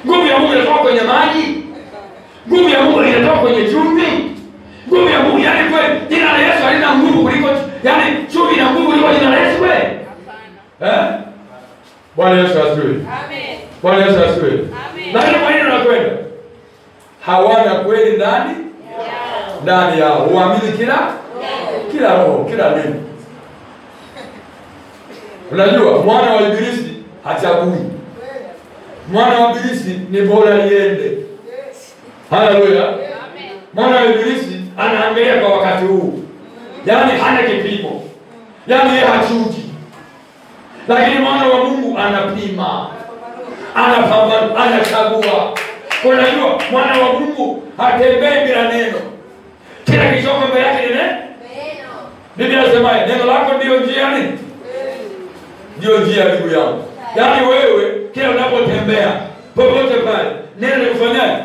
[SPEAKER 1] nguvu ya mungu inatoka kwenye maji nguvu ya mungu inatoka kwenye chumvi nguvu ya mungu yani kweli jina la yesu halina nguvu kuliko yani chumvi na nguvu kuliko jina la yesu kweli eh? Bwana yesu asifiwe.
[SPEAKER 2] Amen.
[SPEAKER 1] bwana yesu asifiwe.
[SPEAKER 2] Amen.
[SPEAKER 1] lakini kwa nini unakwenda hawana kweli ndani? Ndani yao. Huamini kila? Kila roho kila neno. Unajua mwana wa ibilisi hachagui. Mwana wa ibilisi ni bora liende. Haleluya. Mwana wa ibilisi anaangalia kwa wakati huu, yaani hana kipimo, yaani yeye hachuji, lakini mwana wa Mungu anapima, anapambana, anachagua. Unajua mwana wa Mungu hatembei bila neno, kila kilichoko mbele yake ni neno. Biblia inasema neno lako ndio njia nini? Ndio njia ndugu yangu. Yaani wewe kila unapotembea popote pale, neno likufanyaje?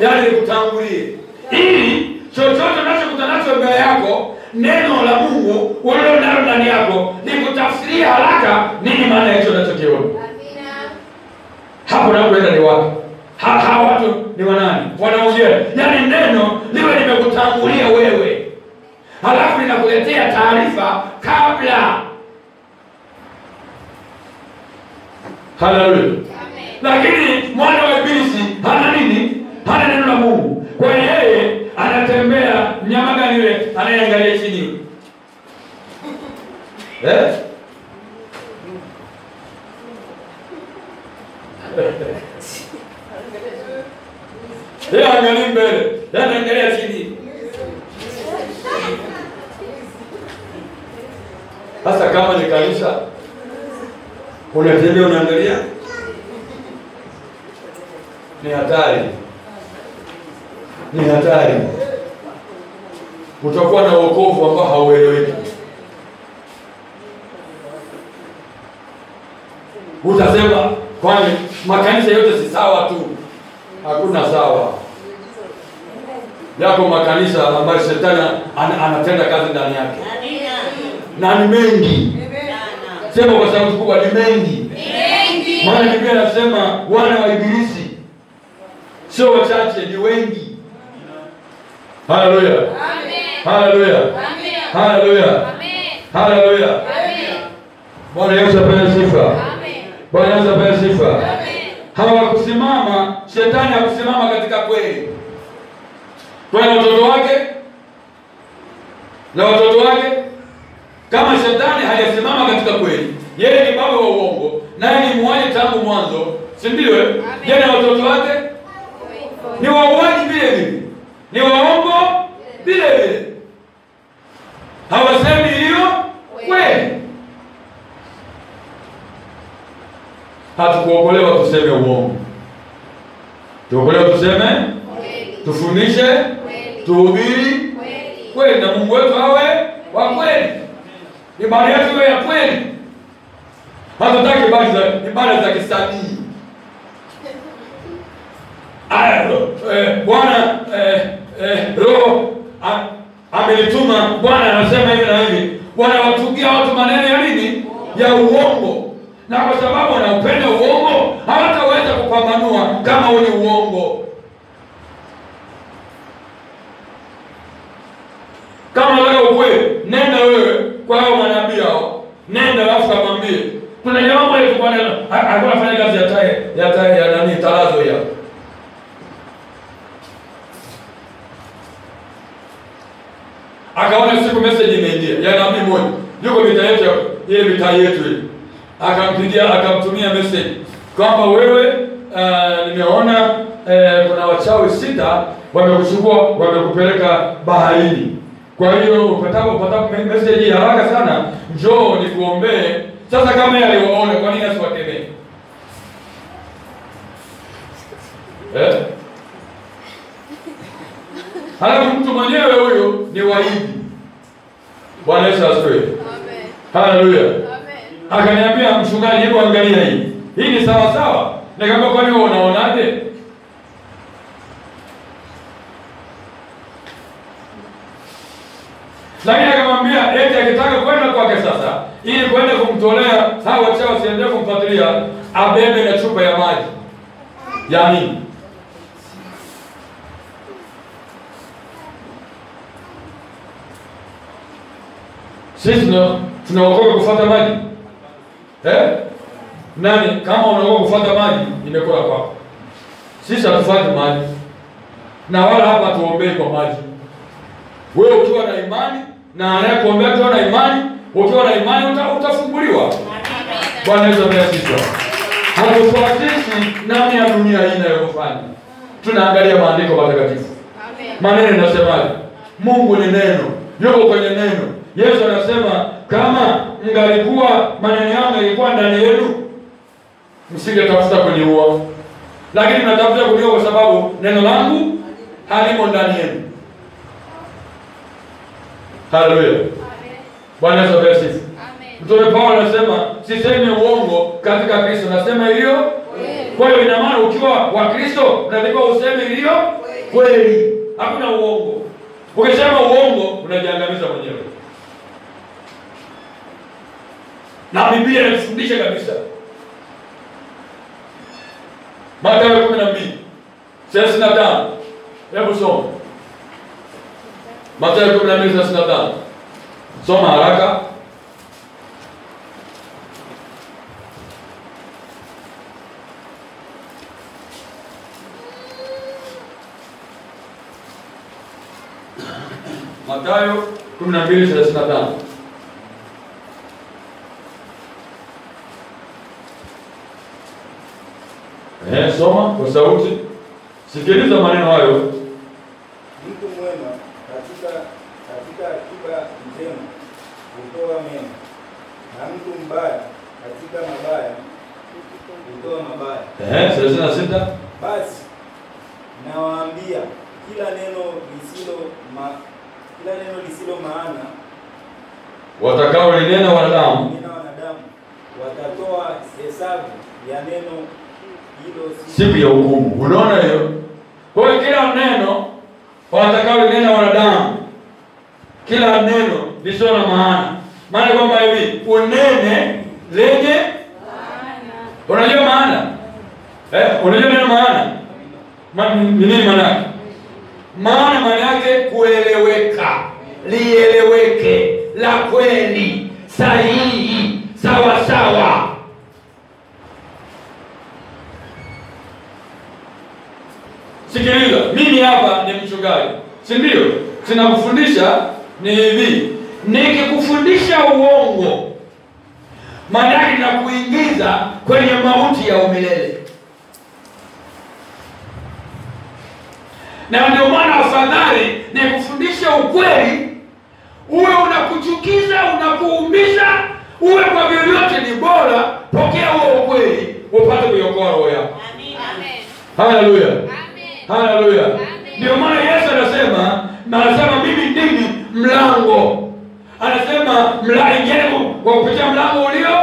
[SPEAKER 1] Yaani likutangulie, ili chochote unachokutana nacho mbele yako, neno la Mungu ulilo nalo ndani yako likutafsiria haraka nini maana hicho unachokiona. Hapo nakuenda ni wapi? Ha, hawa watu ni wanani? Wanaongea, yaani neno liwe limekutangulia wewe, halafu linakuletea taarifa kabla. Haleluya! Lakini mwana wa ibilisi hana nini? Hana neno la Mungu. Kwa hiyo yeye anatembea mnyama gani yule anayeangalia chini? Eh? Yeye angalia mbele, yeye anaangalia chini. Sasa kama ni kanisa unatembea unaangalia, ni hatari, ni hatari. Utakuwa na wokovu ambao haueleweki. Utasema kwani makanisa yote si sawa tu? Hakuna sawa. Yako makanisa ambayo shetani ana- anatenda kazi ndani yake na ni mengi. Sema kwa sababu kubwa, ni mengi. Maana Biblia inasema wana wa ibilisi sio wachache, ni wengi. Haleluya, haleluya, haleluya, haleluya. Bwana Yesu apewe sifa. Bwana Yesu apewe sifa. Hawakusimama, shetani hakusimama katika kweli. Kwa watoto wake na watoto wake, kama shetani hajasimama katika kweli, yeye ni baba wa uongo, naye ni muuaji tangu mwanzo, si ndio? eh? Je, na watoto wake? Ni wauaji vile vile, ni waongo vile vile, hawasemi hiyo kweli. Hatukuokolewa tuseme uongo, tuokolewa tuseme, tufundishe, tuhubiri kweli, na Mungu wetu awe wa kweli, ibada yetu iwe ya kweli. Hatutaki ibada za kisanii. Eh, Bwana eh, eh, Roho amelituma, Bwana anasema hivi na hivi, wanawatugia watu maneno ya nini? Ya uongo, na kwa sababu wanaupenda uongo hawataweza kupambanua kama uni uongo. Kama unataka ukweli, nenda wewe kwa hao manabii hao, nenda alafu kamwambie kuna jamaa moja tulikuwa na a- alikuwa anafanya kazi ya tai ya tai ya nani tarazo ya akaona siku message imeingia ya nabii moja yuko mita yetu ya- ile mitaa yetu ile, akampigia akamtumia message kwamba wewe uh, nimeona uh, kuna wachawi sita wamekuchukua wamekupeleka baharini. Kwa hiyo upatapo upatapo message haraka sana, njoo nikuombee. Sasa kama aliwaona, kwa nini asiwakemee? Eh? Halafu mtu mwenyewe huyo ni waibi. Bwana Yesu asifiwe. Haleluya. Akaniambia mchungaji, hebu angalia hii. Hii ni sawa sawa. Nikamwambia kwani wewe unaonaje? Lakini akamwambia eti akitaka kwenda kwake sasa, ili kwenda kumtolea sawa wachawi siende kumfuatilia, abebe na chupa ya maji. Ya nini? Sisi tunaokoka kufuata maji eh? Nani kama unaokoka kufuata maji, imekula kwako. Sisi hatufuati maji na wala hapa tuombee kwa maji. Wewe ukiwa na imani na anayekuombea ukiwa na imani, ukiwa na imani uta, utafunguliwa. Bwana Yesu ameasishwa. Hatufuatishi nani ya dunia hii inayofanya, tunaangalia maandiko matakatifu.
[SPEAKER 2] Amen.
[SPEAKER 1] Maneno inasemaje? Mungu ni neno, yuko kwenye neno. Yesu anasema kama mngalikuwa maneno yangu yalikuwa ndani yenu, msingetafuta kuniua, lakini mnatafuta kuniua kwa sababu neno langu halimo ndani yenu. Haleluya! Bwana Yesu
[SPEAKER 2] asifiwe.
[SPEAKER 1] Mtume Paulo anasema sisemi uongo katika Kristo, nasema iliyo kwa hiyo ina maana ukiwa wa Kristo unatakiwa useme iliyo kweli, hakuna uongo. Ukisema uongo unajiangamiza mwenyewe, na Biblia inatufundisha kabisa. Mathayo kumi na mbili thelathini na tano hebu soma Mathayo kumi na mbili thelathini na tano soma haraka. Mathayo 12:35. Eh, soma kwa sauti. Sikiliza maneno hayo.
[SPEAKER 3] Mtu mwema katika katika akiba njema hutoa mema, na mtu mbaya katika mabaya hutoa mabaya.
[SPEAKER 1] Eh, 36.
[SPEAKER 3] Basi nawaambia, kila neno lisilo ma, kila neno lisilo maana
[SPEAKER 1] Watakao linena wanadamu
[SPEAKER 3] ni wanadamu watatoa hesabu ya neno siku
[SPEAKER 1] ya hukumu. Unaona hiyo? Kwa hiyo kila neno watakao linena wanadamu, kila neno lisio na maana, maana kwamba hivi unene lenye Unajua maana? Eh, unajua neno maana? Ma, ni nini maana yake? Maana maana yake kueleweka, lieleweke, la kweli, sahihi, sawa sawa. Sikiliza, mimi hapa ni mchungaji, si ndio? Sinakufundisha ni hivi, nikikufundisha uongo maana yake na kuingiza kwenye mauti ya umilele. Na ndio maana afadhali nikufundisha ukweli, uwe unakuchukiza, unakuumiza, uwe kwa vyovyote ni bora, pokea huo ukweli upate kuiokoa roho yako.
[SPEAKER 2] Amen.
[SPEAKER 1] Haleluya,
[SPEAKER 2] Amen.
[SPEAKER 1] haleluya. Ndio maana Yesu anasema, na anasema mimi ndimi mlango. Anasema mlaingeni kwa kupitia mlango ulio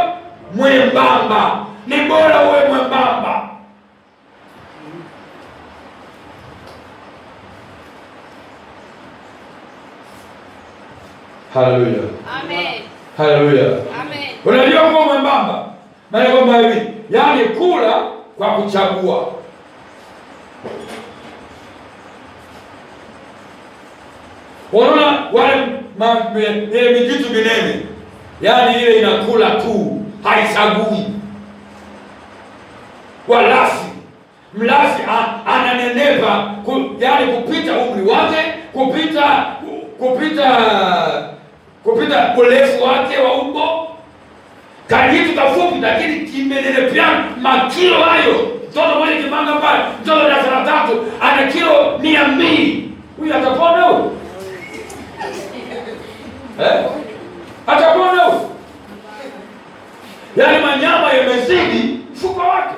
[SPEAKER 1] mwembamba. Ni bora uwe mwembamba. Haleluya,
[SPEAKER 2] Amen.
[SPEAKER 1] haleluya.
[SPEAKER 2] Amen.
[SPEAKER 1] Unajua kuwa mwembamba, maana kwamba hivi, yaani kula kwa kuchagua. Unaona wale mijitu minene, yaani ile inakula tu, haichagui. Walafi mlafi ananeneva yaani kupita umri wake, kupita kupita kupita urefu wake wa umbo kajitu kafupi lakini kimenenepeana makilo hayo. Mtoto mmoja kimanga pale, mtoto darasa la tatu ana kilo mia mbili. Huyu atapona huyu eh? Atapona huyu? Yaani manyama yamezidi mfuko wake,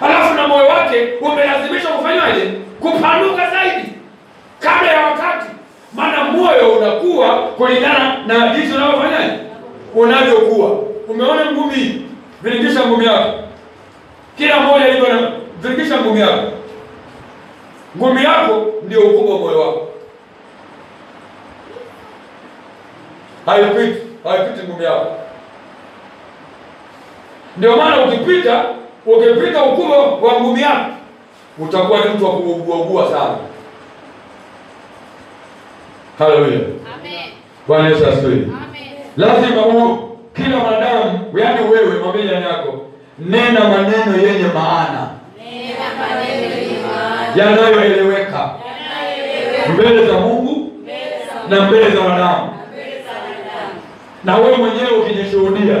[SPEAKER 1] halafu na moyo wake umelazimishwa kufanyaje? Kupanuka zaidi kabla ya wakati, maana moyo unakuwa kulingana na jinsi unavyofanyaje, unavyokuwa. Umeona ngumi hii, ngumi yako, kila moja ilivyo na viringisha ngumi yako. Ngumi yako ndio ukubwa moyo wako, haipiti haipiti ngumi yako. Ndio maana ukipita ukipita ukubwa wa ngumi yako utakuwa ni mtu wa kuuguaugua sana. Haleluya.
[SPEAKER 2] Amen.
[SPEAKER 1] Bwana Yesu asifiwe.
[SPEAKER 2] Amen.
[SPEAKER 1] Lazima u kila mwanadamu, yaani wewe mwambie jirani yako, nena maneno yenye maana
[SPEAKER 2] Nena maneno yenye maana.
[SPEAKER 1] yanayoeleweka mbele za Mungu na mbele za wanadamu. Na wewe mwenyewe ukijishuhudia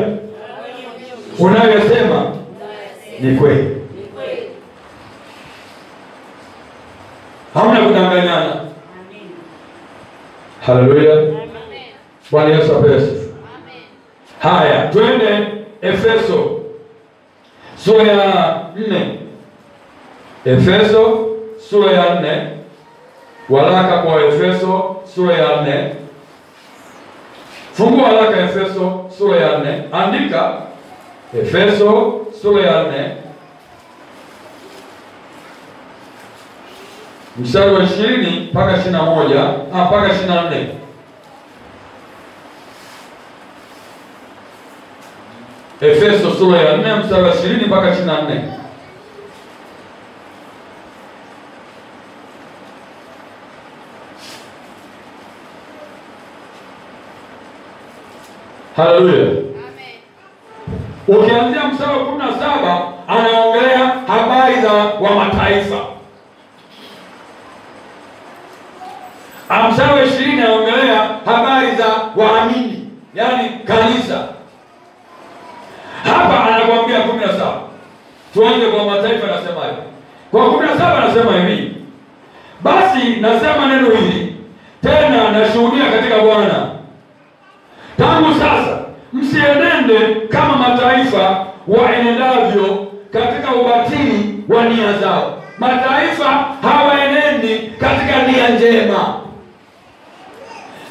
[SPEAKER 1] unayosema ni kweli. Hamna kudanganyana. Haleluya. Bwana yesu apewe. Haya twende efeso. Sura ya nne. Efeso sura ya nne. Waraka kwa efeso sura ya nne fungua haraka efeso sura ya nne. Andika efeso sura ya nne. Mstari wa ishirini mpaka ishirini na moja. Ah, mpaka ishirini na nne. Efeso sura ya nne mstari wa 20 mpaka 24. Haleluya.
[SPEAKER 2] Amen.
[SPEAKER 1] Ukianzia mstari wa 17 anaongelea habari za wa mataifa. Ah, Mstari wa 20 anaongelea habari za waamini, yaani kanisa. Hapa anakuambia kumi na saba. Tuanze kwa mataifa, anasema hivi Kwa kumi na saba anasema hivi, basi nasema neno hili tena, nashuhudia katika Bwana, tangu sasa msienende kama mataifa waenendavyo katika ubatili wa nia zao. Mataifa hawaenendi katika nia njema.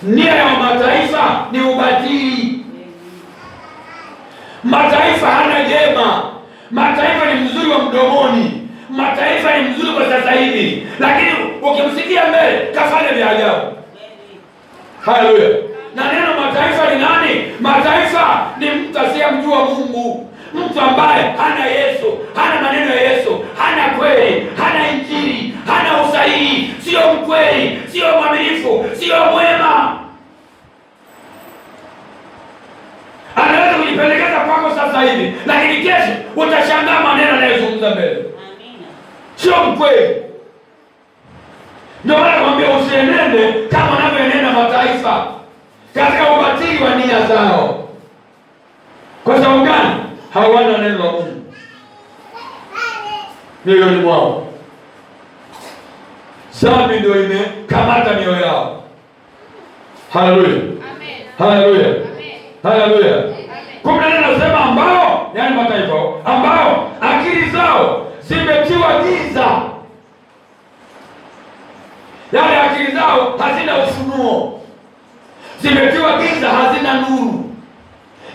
[SPEAKER 1] Nia ya mataifa ni ubatili. Mataifa hana jema. Mataifa ni mzuri wa mdomoni, mataifa ni mzuri kwa sasa hivi, lakini ukimsikia mbele kafanya vya ajabu. Haleluya! Na neno mataifa ni nani? Mataifa ni mtu asiyemjua Mungu, mtu ambaye hana Yesu, hana maneno ya Yesu, hana kweli, hana injili, hana usahihi, sio mkweli, sio mwaminifu, sio mwema. anaweza kujipendekeza kwako sasa hivi, lakini kesho utashangaa maneno anayozungumza mbele, sio mkweli. Ndio maana nakwambia usienende kama katika ubatili wa nia zao. Kwa sababu gani? Hawana neno la Mungu mioyoni mwao. Dhambi ndio imekamata mioyo yao. Haleluya,
[SPEAKER 2] Amen.
[SPEAKER 1] haleluya,
[SPEAKER 2] Amen.
[SPEAKER 1] haleluya. Kumi na nne anasema ambao, yani mataifa ambao akili zao zimetiwa giza, yani akili zao hazina ufunuo, zimetiwa giza, hazina nuru.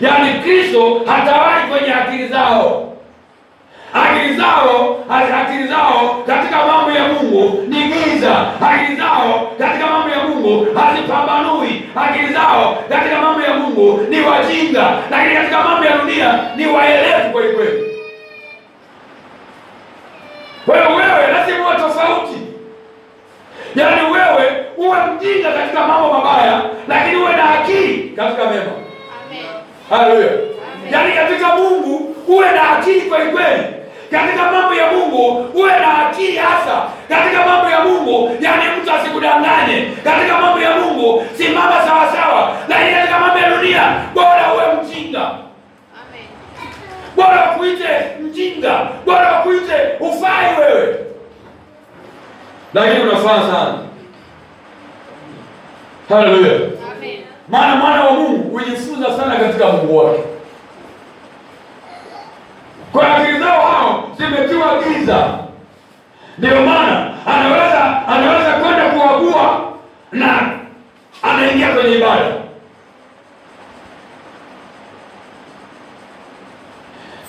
[SPEAKER 1] Yani Kristo hatawali kwenye akili zao akili zao akili zao katika mambo ya Mungu ni giza. Akili zao katika mambo ya Mungu hazipambanui. Akili zao katika mambo ya Mungu ni wajinga, lakini katika mambo ya dunia ni waelevu kwelikweli kweli. Kwa hiyo wewe lazima uwe tofauti, yaani wewe uwe mjinga katika mambo mabaya, lakini uwe na akili katika mema. Haleluya. Yaani katika Mungu uwe na akili kweli kweli. Katika mambo ya Mungu uwe na akili hasa. Katika mambo ya Mungu, yaani mtu asikudanganye. Katika mambo ya Mungu simama sawa sawa. Lakini katika mambo ya dunia bora uwe mjinga.
[SPEAKER 2] Amen.
[SPEAKER 1] Bora wakuite mjinga. Bora wakuite ufai wewe. Lakini unafaa sana. Haleluya. Maana mwana wa Mungu hujifunza sana katika Mungu wake. Kwa akili zao hao zimetiwa giza, ndio maana anaweza anaweza kwenda kuagua na anaingia kwenye ibada.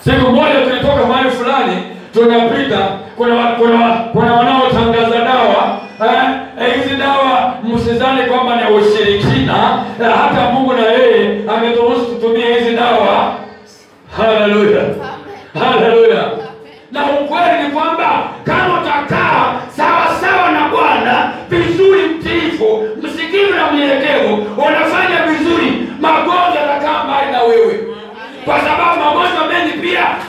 [SPEAKER 1] Siku moja tulitoka mahali fulani tunapita, kuna kuna kuna wanaotangaza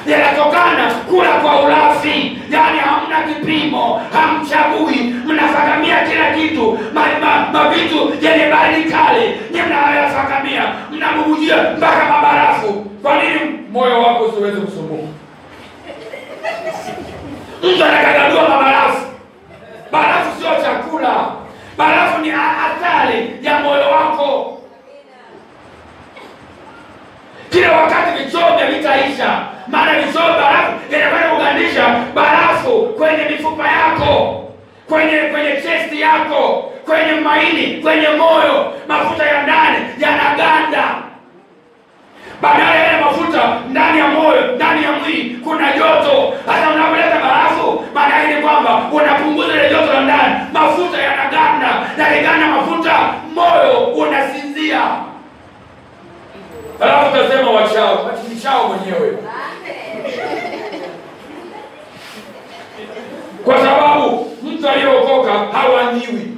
[SPEAKER 1] yanatokana kula kwa ulafi, yani hamna kipimo, hamchagui, mnafakamia kila kitu, mavitu ma, ma yenye baridi kale nye mnayafakamia, mnabubujia mpaka mabarafu. Kwa nini moyo wako usiweze kusumbuka? Mtu anakagadua mabarafu. Barafu sio chakula. Barafu ni hatari ya moyo wako kila wakati vichombe vitaisha. Maana vichombe barafu vinakwenda kugandisha barafu kwenye mifupa yako kwenye kwenye chesti yako kwenye maini kwenye moyo. Mafuta ya ndani yanaganda. Baadaye yale mafuta ndani ya moyo ndani ya mwili kuna joto. Hata unapoleta barafu maana ni kwamba unapunguza ile joto la ndani. Mafuta yanaganda yaliganda mafuta moyo unasinzia alafu utasema wachao ati ni kwa sababu mtu aliyeokoka hawaniwi,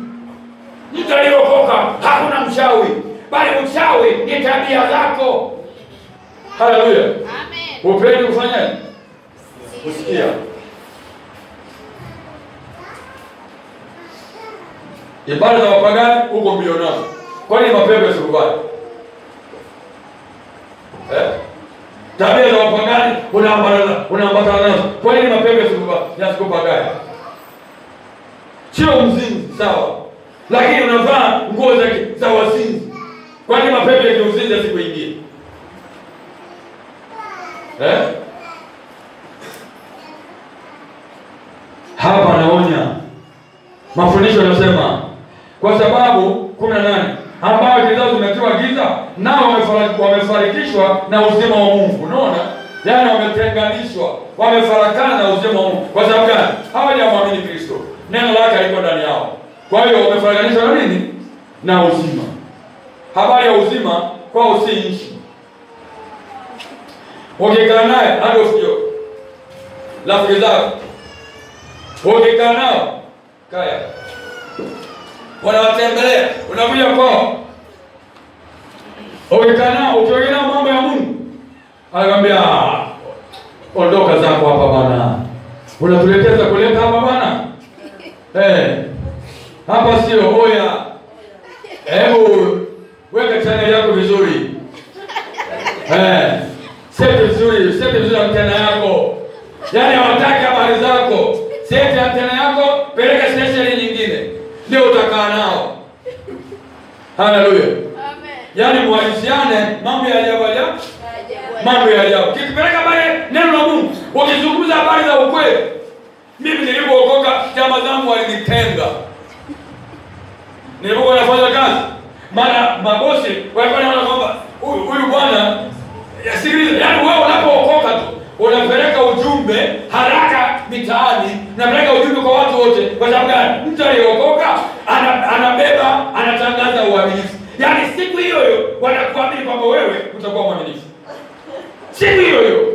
[SPEAKER 1] mtu aliyeokoka hakuna mchawi bali uchawi ni tabia zako. Haleluya.
[SPEAKER 2] Amen.
[SPEAKER 1] upendi kufanya kusikia. Ibada za wapagani huko mbio nazo. Kwani mapepo yasikubali eh? Tabia za wapagani unaambatana nazo. Kwa nini mapepo yasikuba- yasikupagani sio mzinzi sawa. Lakini unavaa nguo za, za wazinzi. Kwa nini mapepo ya kiuzinzi yasikuingie? Eh? hapa naonya. Mafundisho yanasema kwa sababu kumi na nane ambayo zao zimetiwa giza nao wamefarikishwa na uzima wa mungu. Unaona? Yaani wametenganishwa wamefarakana na uzima wa mungu. Kwa sababu gani? Hawajamwamini kristo. Neno lake haliko ndani yao. Kwa hiyo wamefarakanishwa na nini? Na uzima. Habari ya uzima kwao si nchi. Ukikaa naye hadi usio rafiki zako. Ukikaa nao kaya wanawatembelea. Unakuja kwao ukikaa nao ukiongea mambo ya mungu. Anakwambia "Ah, ondoka zako hapa bwana. Unatuleteza kuleta hapa bwana. Eh, hapa sio. Oya. Hebu weka chaneli yako vizuri. Eh, seti vizuri seti vizuri antena yako. Yaani hawataki habari zako. Seti antena yako peleka stesheni nyingine nao haleluya
[SPEAKER 2] Amen.
[SPEAKER 1] yaani muhalisiane mambo ya ajabu. ajabu mambo ya ajabu kikipeleka pale neno la mungu. Ukizungumza habari za ukweli mimi nilipookoka chama zangu walinitenga. Nilipokuwa nafanya kazi maana mabosi walikuwa naona kwamba huyu huyu bwana yasikilize, yaani wewe unapookoka tu unapeleka ujumbe haraka mitaani unapeleka ujumbe kwa watu wote. Kwa sababu gani? Mtu aliyeokoka ana, anabeba anatangaza uaminifu yaani siku hiyo hiyo wanakuamini kwamba wewe utakuwa mwaminifu siku hiyo hiyo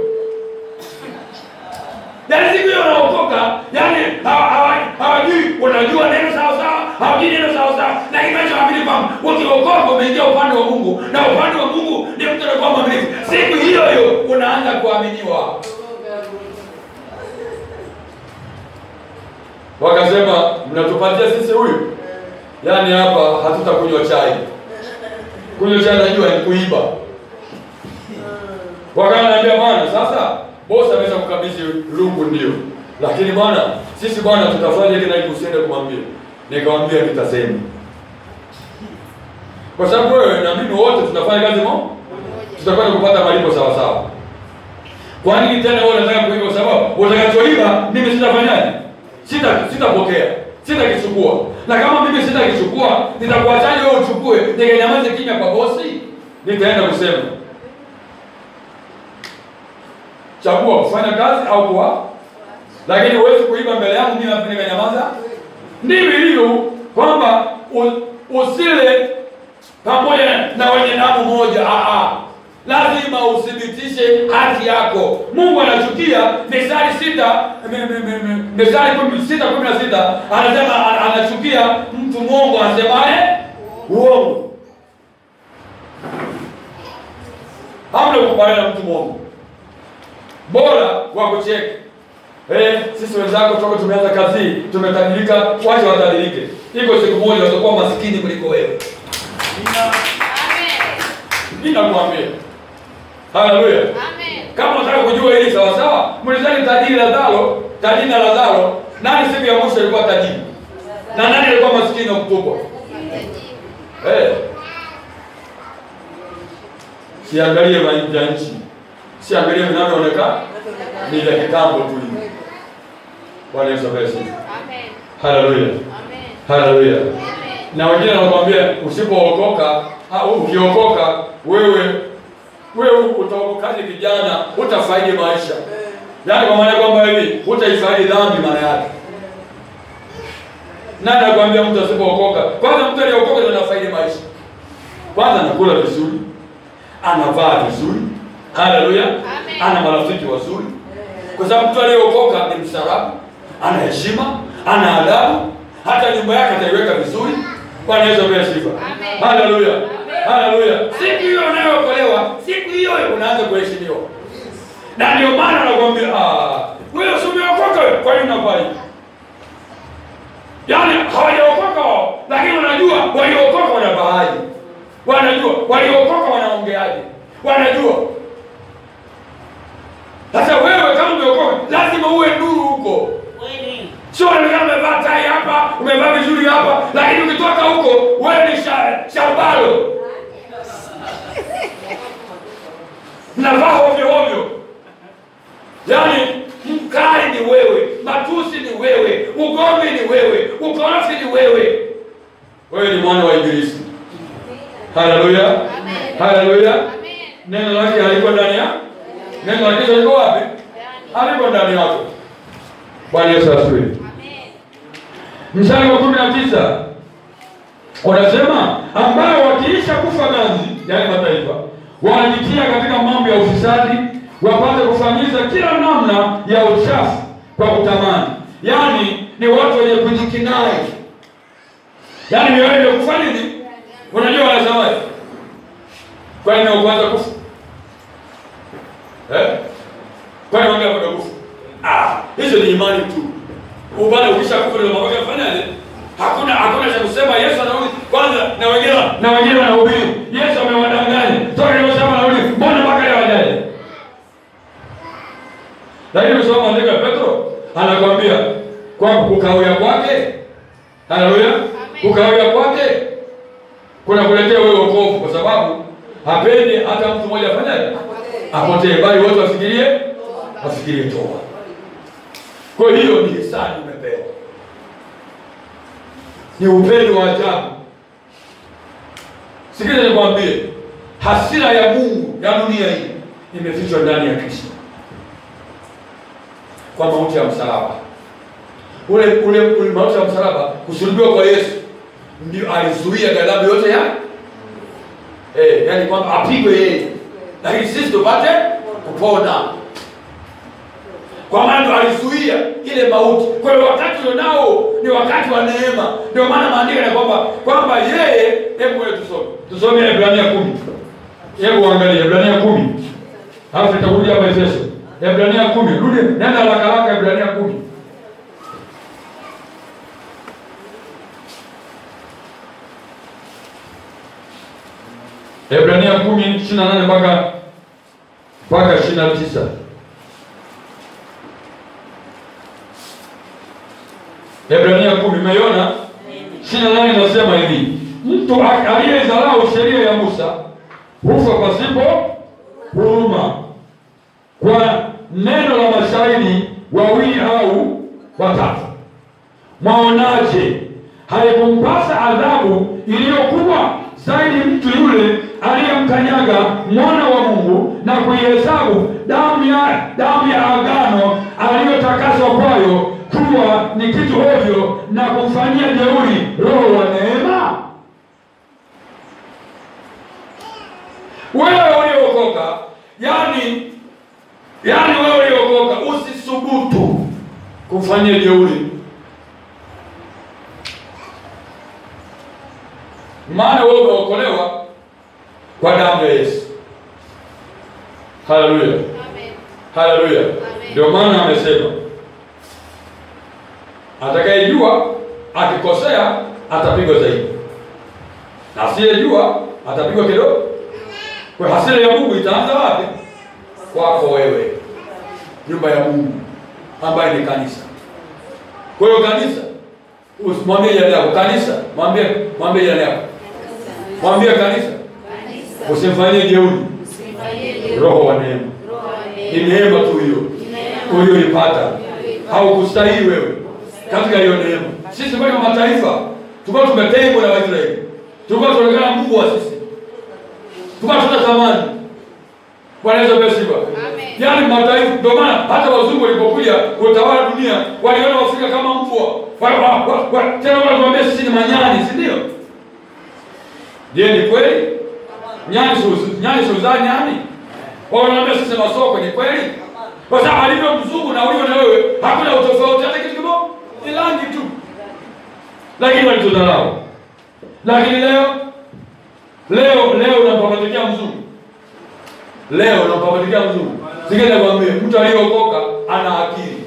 [SPEAKER 1] yaani siku hiyo unaokoka yaani hawa- hawa- hawajui unajua neno sawa sawa hawajui neno sawa sawa. Lakini nachoamini kwamba ukiokoka umeingia upande wa mungu. Na upande wa mungu ni mtu anakuwa mwaminifu. Siku hiyo hiyo unaanza kuaminiwa. Wakasema mnatupatia sisi huyu? Yaani hapa hatutakunywa chai. Kunywa chai najua ni kuiba. Wakanaambia bwana sasa bosi ameweza kukabidhi lungu ndio. Lakini bwana sisi bwana tutafanya hiki na hiki usiende kumwambia. Nikamwambia nitasema. Kwa sababu wewe na mimi wote tunafanya kazi mo? Tutakwenda kupata malipo sawa sawa kwa nini tena wewe unataka kuiba kwa sababu? Utakachoiba mimi sitafanyaje? Sita sitapokea. Sitakichukua na kama mimi sitakichukua nitakuachaje wewe uchukue? Nikanyamaze kimya kwa bosi? Nitaenda kusema chagua kufanya kazi au kuwa. Lakini huwezi kuiba mbele yangu mimi alafu kanyamaza. ndivyo ilivyo kwamba usile pamoja na wenye damu moja. A a, lazima uthibitishe haki yako. Mungu anachukia Mithali sita mi- mi- mi- mi- mistari kumi- sita kumi na sita. Anasema anachukia mtu mwongo asemaye uongo. Hamna kukubaliana na mtu mwongo bora wa Eh, sisi wenzako toka tumeanza kazi tumetabilika tumetajirika, wacha watajirike. Iko siku moja watakuwa maskini kuliko wewe.
[SPEAKER 2] Amen.
[SPEAKER 1] Mimi. Haleluya.
[SPEAKER 2] Amen.
[SPEAKER 1] Kama unataka kujua hili sawa sawa, mlizani tajiri Lazaro, tajiri na Lazaro, nani siku ya mwisho alikuwa tajiri? Na nani alikuwa maskini na mkubwa? Eh. Siangalie maisha ya nchi. Siangalie vinavyoonekana. Ni vya kitambo tu hivi. Bwana Yesu asifiwe.
[SPEAKER 2] Amen.
[SPEAKER 1] Haleluya.
[SPEAKER 2] Amen.
[SPEAKER 1] Haleluya.
[SPEAKER 2] Amen.
[SPEAKER 1] Na wengine wanakuambia usipookoka, au ukiokoka wewe wewe utaokokaje kijana, utafaidi maisha. Yaani kwa maana kwamba hivi utaifaidi dhambi maana yake. Nani anakuambia mtu asipookoka? Kwanza mtu aliyeokoka ndio anafaidi maisha. Kwanza anakula vizuri, anavaa vizuri. Haleluya. Ana marafiki wazuri. Kwa sababu mtu aliyeokoka ni mstaarabu, ana heshima, ana adabu, hata nyumba yake ataiweka vizuri. Bwana Yesu apewe sifa. Haleluya. Haleluya. Siku hiyo unayookolewa, siku hiyo unaanza kuheshimiwa. Na ndio maana nakwambia, ah, wewe si kwa nini unafanya? Yaani hawajaokoka lakini wanajua waliokoka wanavaaje. Wanajua waliokoka wanaongeaje. Wanajua. Sasa wewe kama umeokoka, lazima uwe nuru huko. Sio unaonekana umevaa tai hapa, umevaa vizuri hapa, lakini ukitoka huko wewe ni sha, shambalo. Mnavaa ovyo ovyo. Yaani mkali ni wewe, matusi ni wewe, ugomvi ni wewe, ukorofi ni wewe. Wewe ni mwana wa Ibilisi. Haleluya. Haleluya.
[SPEAKER 2] Amen.
[SPEAKER 1] Neno lake halipo ndani ya neno la Kristo liko wapi?
[SPEAKER 2] Ndani.
[SPEAKER 1] Ndani yako. Bwana Yesu asifiwe.
[SPEAKER 2] Amen.
[SPEAKER 1] Mstari wa kumi na tisa unasema ambao wakiisha kufa ganzi, yaani mataifa, wanajitia katika mambo ya ufisadi, wapate kufanyiza kila namna ya uchafu kwa kutamani. Yaani ni watu wenye kujikinai, yaani mioyo kufanya nini? Unajua wanasemaje? Kwa ni kwanza eh? Kwani wangapi wamekufa? Ah, hizo ni imani tu ubana ukisha kufa ndio mambo yafanyaje? Hakuna hakuna cha kusema Yesu anarudi kwanza na wengine na wengine wanahubiri. Yesu amewadanganya. Toka leo sema anarudi. Mbona mpaka leo hajaje? Lakini usoma maandiko ya Petro anakwambia kwamba kukawia kwake haleluya, kukawia kwake kuna kuletea wewe wokovu, kwa sababu hapendi hata mtu mmoja afanyaje apotee, bali wote wafikirie wafikirie toba. Kwa hiyo ni hisani umepewa, ni upendo wa ajabu. Sikiliza nikwambie, hasira ya Mungu ya dunia hii imefichwa ndani ya Kristo kwa mauti ya msalaba. Ule ule ule mauti ya msalaba, kusulubiwa kwa Yesu ndio alizuia ghadhabu yote ya eh, yani kwamba apigwe yeye, lakini sisi tupate kupona kwa maana ndo alizuia ile mauti. Kwa hiyo wakati ulionao ni wakati wa neema. Ndio maana maandiko ya kwamba kwamba yeye, hebu wewe tusome, tusome Ibrania kumi. Hebu angalia Ibrania kumi, halafu tutarudi hapa Efeso. Ibrania kumi, rudi nenda haraka haraka, Ibrania kumi. Na nane mpaka mpaka ishirini na tisa. Ibrania kumi umeiona? ishirini na nane inasema hivi, mtu aliyedharau sheria ya Musa hufa pasipo huruma kwa neno la mashahidi wawili au watatu. Mwaonaje, haikumpasa adhabu iliyokuwa zaidi mtu yule aliyemkanyaga mwana wa Mungu na kuihesabu damu ya damu ya agano aliyotakaswa kwayo kuwa ni kitu ovyo na kumfanyia jeuri roho wa neema? Wewe uliokoka, yani yani wewe uliokoka, usisubutu kumfanyia jeuri, maana wewe umeokolewa kwa damu ya Yesu. Haleluya,
[SPEAKER 2] Amen.
[SPEAKER 1] haleluya! Ndio maana amesema atakayejua akikosea atapigwa zaidi, na asiyejua atapigwa kidogo. Kwa hasira ya Mungu itaanza wapi? Kwako wewe, nyumba ya Mungu ambaye ni kanisa. Kwa hiyo kanisa, usimwambie jirani yako kanisa, mwambie mwambie jirani yako, mwambie kanisa, usimfanyie jeuri. Roho wa neema ni neema tu hiyo uliyoipata, haukustahili wewe katika hiyo neema. Sisi kama mataifa tulikuwa tumetengwa na Waisraeli, tulikuwa tunaonekana mkubwa sisi, tulikuwa tuna thamani. Bwana Yesu apewe sifa.
[SPEAKER 2] Amen.
[SPEAKER 1] Yaani mataifa, ndio maana hata wazungu walipokuja kutawala dunia waliona Waafrika kama mbwa, Wa- wa- wa- wa- tena wanatuambia sisi ni manyani, si ndio? Je, ni kweli? Nyani si nyani? Wanaambia sisi masoko, ni kweli? Kwa sababu alivyo mzungu na ulivyo na wewe hakuna utofauti, hata kitu kimoja, ni rangi tu, lakini walitudharau. Lakini leo leo leo unampamatikia mzungu, leo unampamatikia mzungu, sikile kwambie mtu aliyeokoka ana akili.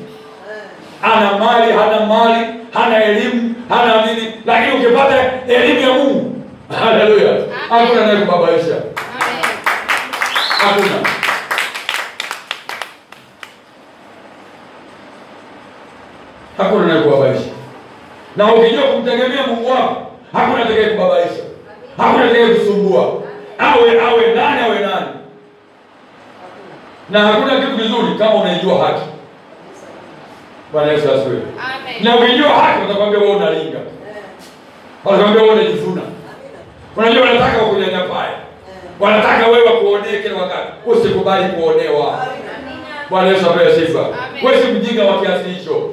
[SPEAKER 1] Ana mali hana mali hana elimu hana nini, lakini ukipata elimu ya Mungu, haleluya, hakuna anayekubabaisha,
[SPEAKER 2] kubabaisha
[SPEAKER 1] hakuna. Hakuna anayekubabaisha, na ukijua kumtegemea Mungu wako, hakuna atakaye kubabaisha, hakuna atakaye kusumbua, awe awe nani awe nani, na hakuna kitu kizuri kama unaijua haki. Bwana Yesu asifiwe.
[SPEAKER 2] Amen.
[SPEAKER 1] na ukijua haki watakwambia wewe unalinga, watakwambia wewe unajivuna. Unajua wanataka wakunyanyapae, wanataka wewe wakuonee kila wakati. Usikubali kuonewa. Bwana Yesu apewe sifa. Wewe si mjinga wa kiasi hicho,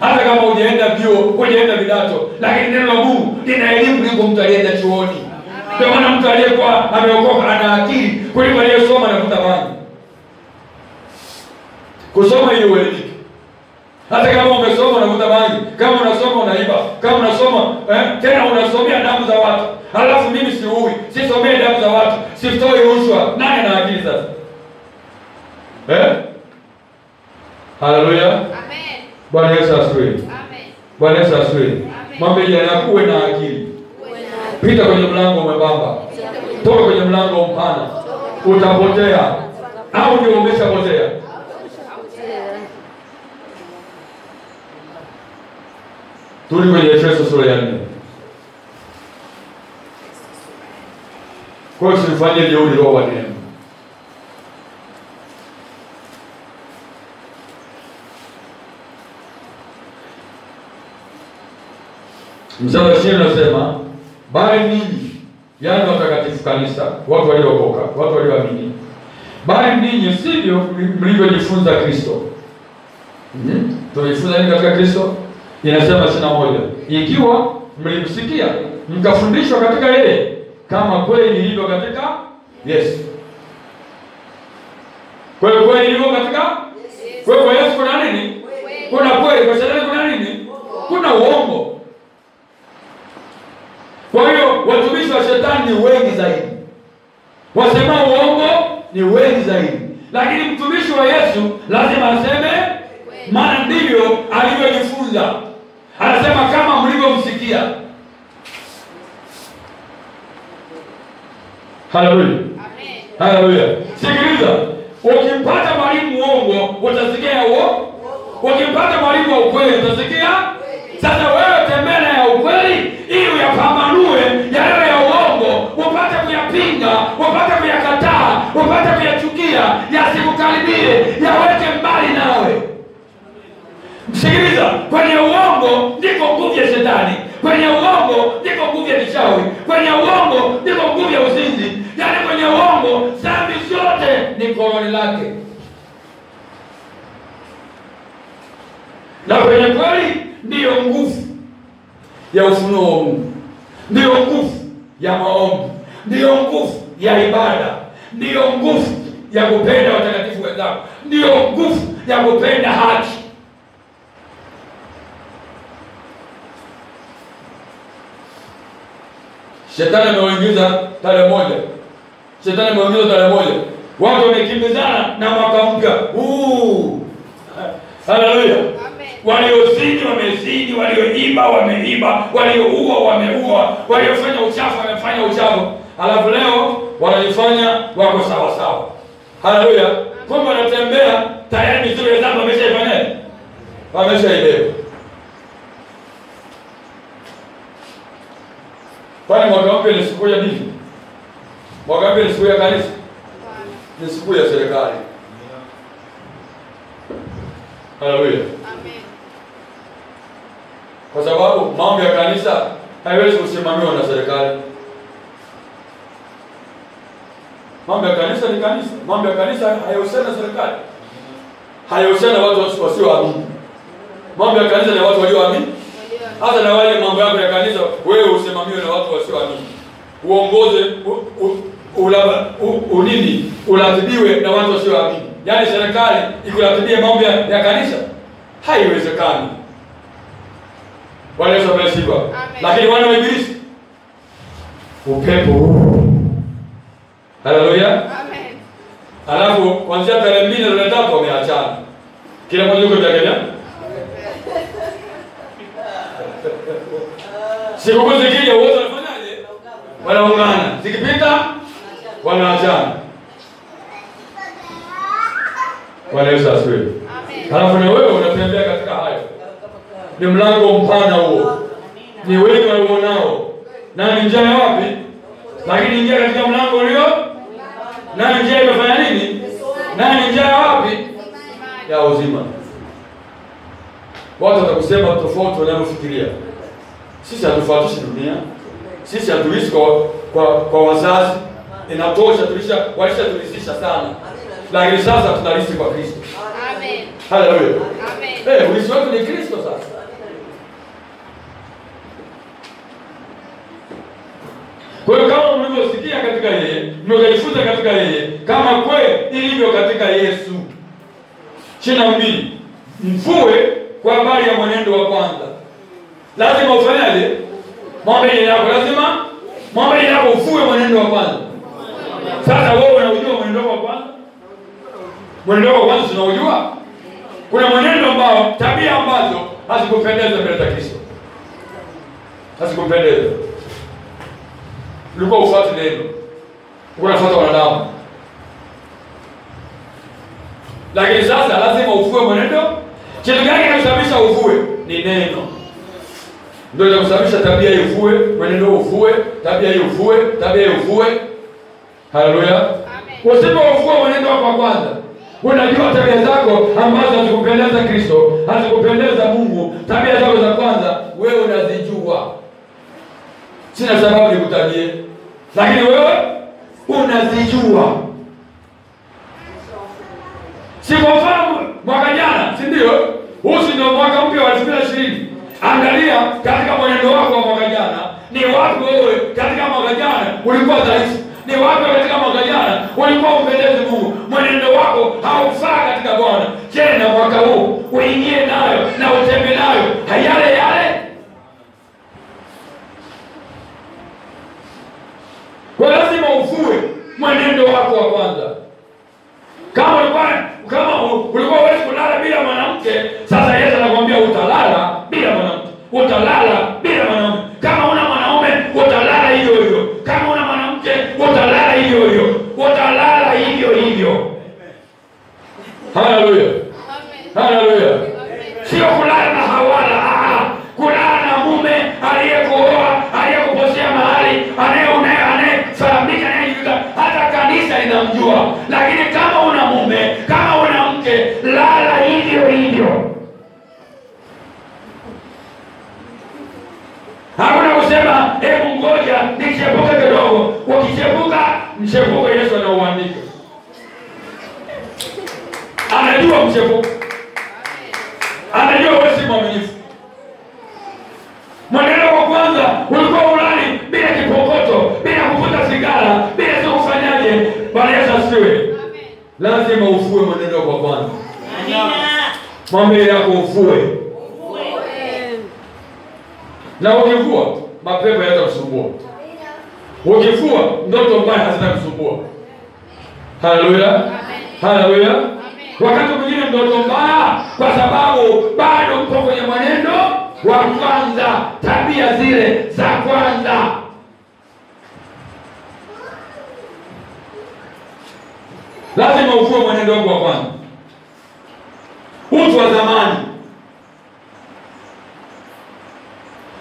[SPEAKER 1] hata kama hujaenda vyuo, hujaenda vidato, lakini neno la Mungu lina elimu kuliko mtu aliyeenda chuoni. Ndio maana mtu aliyekuwa ameokoka ana akili kuliko aliyesoma na kutamani. Kusoma hiyo uelimike hata kama umesoma unavuta bangi, kama unasoma unaiba, kama unasoma eh, tena unasomea damu za watu, halafu mimi siui, sisomee damu za watu, sitoi rushwa. Nani ana akili sasa eh? Haleluya,
[SPEAKER 2] Amen.
[SPEAKER 1] Bwana Yesu asifiwe.
[SPEAKER 2] Amen.
[SPEAKER 1] Bwana Yesu asifiwe. Mwambie jirani yako uwe na akili, pita kwenye mlango mwembamba, toka kwenye mlango mpana, utapotea au ndio umeshapotea. Turudi kwenye Efeso sura ya nne. Kwa hiyo simfanyie jeuri roho wa neema. Mstari wa ishirini unasema bali ninyi, yaani watakatifu kanisa, watu waliookoka, watu walioamini, bali ninyi sivyo mlivyojifunza Kristo. Mhm. Tunajifunza nini katika Kristo? Inasema ishirini na moja ikiwa mlimsikia mkafundishwa katika yeye kama kweli ilivyo katika Yesu. Kwa hiyo kweli ilivyo katika kwa kwa Yesu kuna nini? Kuna kweli, kwa shetani kuna nini? Kuna uongo. Kwa hiyo watumishi wa shetani ni wengi zaidi, wasema uongo ni wengi zaidi, lakini mtumishi wa Yesu lazima aseme, maana ndivyo alivyojifunza. Anasema kama mlivyomsikia. Haleluya,
[SPEAKER 2] Amen.
[SPEAKER 1] haleluya. Sikiliza, ukimpata mwalimu uongo utasikia uongo, ukimpata mwalimu wa ukweli utasikia. Sasa wewe tembea na ya ukweli ili uyapambanue yale ya uongo, upate kuyapinga, upate kuyakataa, upate kuyachukia, yasikukaribie, yaweke mbali nawe. Msikiliza, kwenye uongo ndiko nguvu ya shetani, kwenye uongo ndiko nguvu ya kishawi kwenye uongo ndiko nguvu ya uzinzi, yaani kwenye uongo dhambi zote ni koloni lake, na kwenye kweli ndiyo nguvu ya ufunuo wa Mungu, ndiyo nguvu ya maombi, ndiyo nguvu ya ibada, ndiyo nguvu ya kupenda watakatifu wenzako, ndiyo nguvu ya kupenda haki. Shetani ameuingiza tarehe moja, shetani ameuingiza tarehe moja, watu wamekimbizana na mwaka mpya. Huu. Haleluya!
[SPEAKER 2] Amen.
[SPEAKER 1] Waliozini wamezini, walioiba wameiba, walioua wameua, waliofanya uchafu wamefanya uchafu. Alafu leo wanajifanya wako sawa sawa. Haleluya! Kumbe wanatembea tayari zile dhambi wameshaifanya, Wameshaibeba. Kwani mwaka mpya ni siku ya nini? Mwaka mpya ni siku ya kanisa, ni siku ya serikali. Haleluya!
[SPEAKER 2] Amen.
[SPEAKER 1] Kwa sababu mambo ya kanisa haiwezi kusimamiwa na serikali. Mambo ya kanisa ni kanisa. Mambo ya kanisa hayahusiani na serikali, hayahusiani na watu wasioamini. Mambo ya kanisa ni watu walioamini. Hata na wale mambo yako ya kanisa, wewe usimamiwe na watu wasioamini, uongoze unini uratibiwe na watu wasioamini. Yaani serikali ikuratibie mambo ya, kanisa, haiwezekani. Bwana Yesu
[SPEAKER 2] amesifiwa.
[SPEAKER 1] Lakini wana wa ibilisi upepo huu. Haleluya.
[SPEAKER 2] Amen.
[SPEAKER 1] Alafu kuanzia tarehe mbili na tarehe tatu wameachana, kila mmoja yuko vyake. Sikukuu zikija wote wanafanyaje? Wanaungana, zikipita wanaachana. Bwana Yesu asifiwe.
[SPEAKER 2] Amen.
[SPEAKER 1] Halafu na wewe unatembea katika hayo, ni mlango mpana huo, ni wengi walionao, na ni njia ya wapi? Lakini njia katika mlango ulio na njia imefanya nini? Na ni njia ya wapi? Ya uzima. Watakusema tofauti wanavyofikiria. Sisi hatufuatishi dunia, sisi hatuishi kwa, kwa, kwa wazazi. Inatosha, tulisha walishatulisisha sana, lakini sasa tunaishi kwa Kristo.
[SPEAKER 2] Amen.
[SPEAKER 1] Haleluya.
[SPEAKER 2] Amen.
[SPEAKER 1] Eh, wetu ni Kristo sasa. Kwa hiyo kama mlivyosikia katika yeye, mlivyojifunza katika yeye, kama kweli ilivyo katika Yesu. Ishirini na mbili, mfue kwa habari ya mwenendo wa kwanza. Lazima ufanyaje? Mwambie yako, lazima mwambie yako ufue mwenendo wa kwanza. Sasa wewe unaujua mwenendo wa kwanza? Mwenendo wa kwanza tunaujua? Kuna mwenendo ambao, tabia ambazo hazikupendeza mbele za Kristo, hazikupendeza. Ulikuwa ufuati neno, unafuata wanadamu, lakini sasa lazima ufue mwenendo. Kitu gani kinasababisha uvue? Ni neno, ndio inakusababisha tabia hii ufue, mwenendo uvue tabia hii uvue tabia hii uvue. Haleluya!
[SPEAKER 2] Amen.
[SPEAKER 1] uvue mwenendo wako wa kwanza, unajua tabia zako ambazo hazikupendeza Kristo, hazikupendeza Mungu. Tabia zako za kwanza wewe unazijua, sina sababu nikutajie, lakini wewe unazijua. Si kwa mfano mwaka jana, si ndio? Huu si ndio mwaka mpya wa elfu mbili ishirini. Angalia katika mwenendo wako wa mwaka jana, ni wapi wewe katika mwaka jana ulikuwa dhaifu? Ni wapi katika mwaka jana ulikuwa umpendezi Mungu? Mwenendo wako haufaa katika Bwana. Je, na mwaka huu uingie nayo na utembe nayo hayale yale? Kwa lazima ufue mwenendo wako wa kwanza. Kama ulikuwa kama ulikuwa huwezi kulala bila mwanamke, sasa Yesu anakuambia utalala bila mwanamke, utalala bila mwanamke Kama una mwanaume utalala hivyo hivyo, kama una mwanamke utalala hivyo hivyo, utalala hivyo hivyo. Haleluya, haleluya. Sio kulala na hawala, ah, kulala na mume aliyekuoa, aliyekuposea mahali, anaye anayefahamika, yuda, hata kanisa linamjua. Lakini Hakuna kusema hebu ngoja nichepuke kidogo. Ukichepuka, mchepuko Yesu anauandika, anajua mchepuko anajua wewe si mwaminifu. Mwenendo wa kwanza ulikuwa ulali bila kipokoto, bila kuvuta sigara, bila si kufanyaje. Bwana Yesu asifiwe. Lazima ufue mwenendo wa kwanza. Mwambie yako ufue, na ukivua mapepo yatakusumbua. Ukifua ndoto mbaya hazitakusumbua. Haleluya, haleluya. Wakati mwingine ndoto mbaya, kwa sababu bado mko kwenye mwenendo wa kwanza, tabia zile za kwanza. lazima ufue mwenendo wako wa kwanza, utu wa zamani.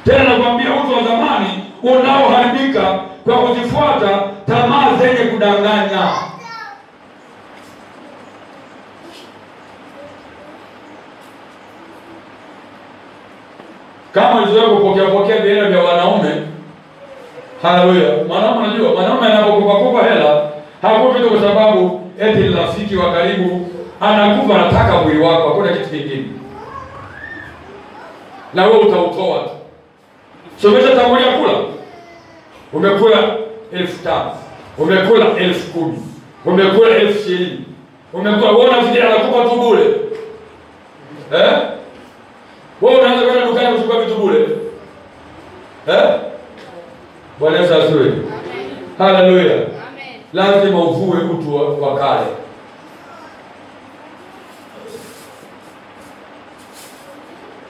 [SPEAKER 1] Tena nakwambia utu wa zamani unaoharibika kwa kuzifuata tamaa zenye kudanganya. Kama ulizoea kupokea pokea vihela vya wanaume, haleluya. Mwanaume unajua, mwanaume anapokupa kupa hela hakupi tu kwa sababu eti rafiki wa karibu, anakupa anataka mwili wako, hakuna kitu kingine, na wewe utautoa. So umeshatangulia kula, umekula elfu tano umekula elfu kumi umekula elfu ishirini umekula wewe, unafikiri anakupa tu bure eh? Wewe unaanza kwenda dukani kuchukua vitu bure eh? Bwana Yesu asifiwe. Haleluya.
[SPEAKER 2] Amen.
[SPEAKER 1] Lazima uvue utu wa- wa kale.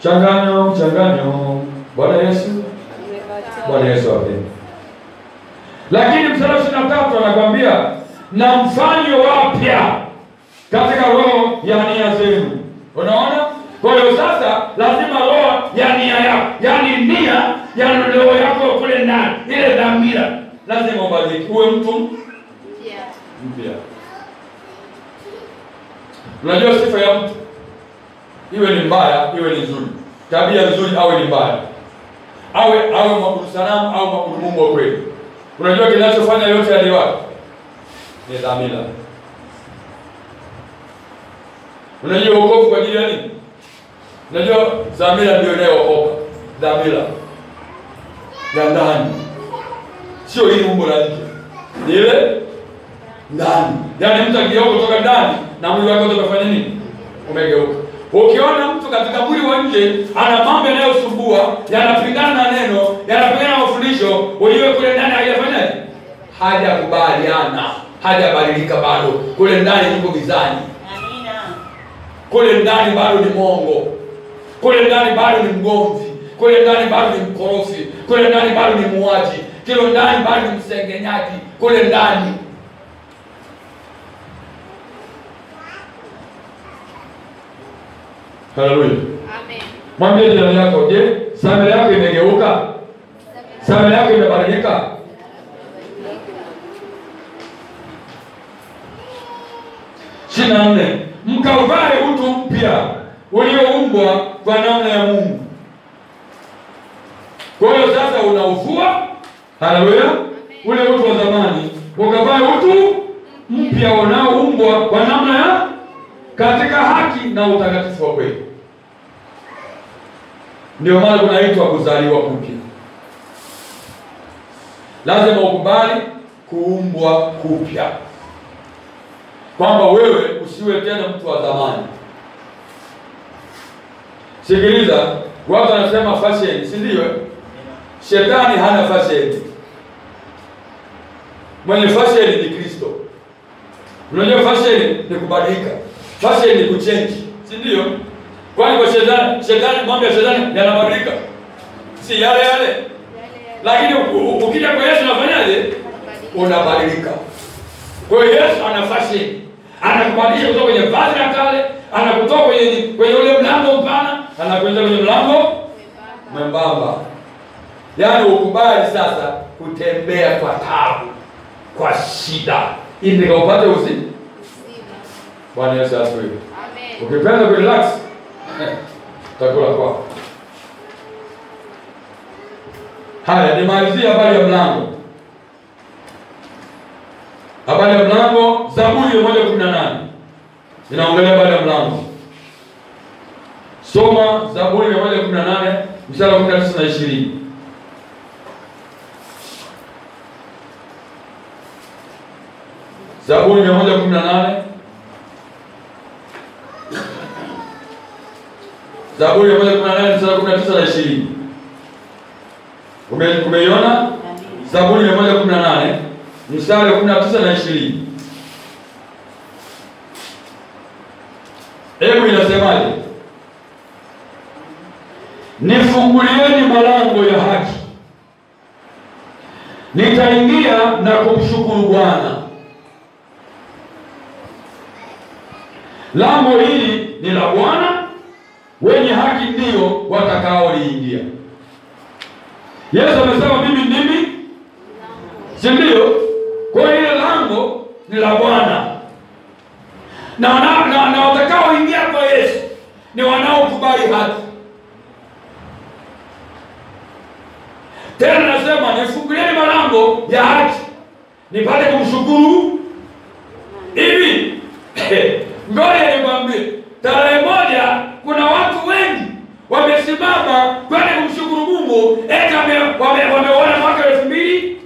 [SPEAKER 1] Changanyo, changanyo. Bwana Yesu, Bwana Yesu apende. Lakini mstari ishirini na tatu anakwambia na mfanywe wapya katika roho ya nia zenu. Unaona? Kwa hiyo sasa lazima roho ya nia yako, yaani nia ya roho yako kule ndani, ile dhamira lazima ubadilike, uwe mtu mpya. Unajua sifa ya mtu iwe ni mbaya iwe ni nzuri, tabia nzuri au ni mbaya, awe awe mwabudu sanamu au mwabudu Mungu wa kweli. Unajua kinachofanya yote yale wapi? Ni dhamira. Unajua wokovu kwa ajili ya nini? Unajua dhamira ndio inayookoka, dhamira ya ndani, sio hili umbo la nje, ni ile ndani. Yaani mtu akigeuka kutoka ndani na mwili wake wote umefanya nini? Umegeuka. Ukiona mtu katika mwili wa nje ana mambo yanayosumbua, yanapingana na neno, yanapingana na mafundisho, ujue kule ndani hajafanyaje? Hajakubaliana, hajabadilika bado. Kule ndani yuko gizani. Kule ndani bado ni mongo. Kule ndani bado ni mgomvi. Kule ndani bado ni mkorofi. Kule ndani bado ni muaji. Kule ndani bado ni msengenyaji. Kule ndani Haleluya.
[SPEAKER 2] Amen.
[SPEAKER 1] Mwambie jirani yako, je, samira yako imegeuka? Samira yako imebadilika? ishirini na nne mkavae utu mpya ulioumbwa kwa namna ya Mungu. Kwa hiyo sasa unaufua, haleluya, ule utu wa zamani, ukavae utu mpya unaoumbwa kwa namna ya katika haki na utakatifu wa kweli. Ndio maana kunaitwa kuzaliwa upya. Lazima ukubali kuumbwa kupya, kwamba wewe usiwe tena mtu wa zamani. Sikiliza, watu wanasema fashion, si ndio? Shetani hana fashion. Mwenye fashion ni Kristo. Unajua fashion ni kubadilika, fashion ni kuchange, si ndio? Kwani kwa shetani, shetani mambo ya shetani yanabadilika, si yale yale, lakini ukija kwa Yesu unafanyaje? Unabadilika. Kwa hiyo Yesu ana fashion, anakubadilisha kutoka kwenye vazi la kale, anakutoa kwenye kwenye ule mlango mpana, anakuingiza kwenye mlango mwembamba. Yaani ukubali sasa kutembea kwa tabu, kwa shida, ili upate uzima. Bwana Yesu asifiwe.
[SPEAKER 2] Amen.
[SPEAKER 1] Ukipenda kurelax utakula kwa Haya, nimalizie habari ya mlango. Habari ya mlango, Zaburi ya moja kumi na nane inaongelea habari ya mlango. Soma Zaburi ya moja kumi na nane mstari wa kumi na tisa na ishirini. Zaburi mia moja kumi na nane Zaburi ya moja kumi na nane mstari wa kumi na tisa na ishirini. Ume- Umeiona? Zaburi ya moja kumi na nane mstari wa kumi na tisa na ishirini. Hebu inasemaje? Nifungulieni malango ya haki, nitaingia na kumshukuru Bwana. lango hili ni la Bwana, wenye haki ndio watakaoliingia. Yesu amesema mimi ndimi, si ndio? Kwa hiyo ile lango ni la Bwana na, na, na, na watakaoingia kwa Yesu ni wanaokubali haki. Tena nasema nifungulieni malango ya haki nipate kumshukuru hivi. Ngoja nikwambie, tarehe moja kuna watu wengi wamesimama kwenda kumshukuru Mungu eti wame- wame- wameona mwaka elfu mbili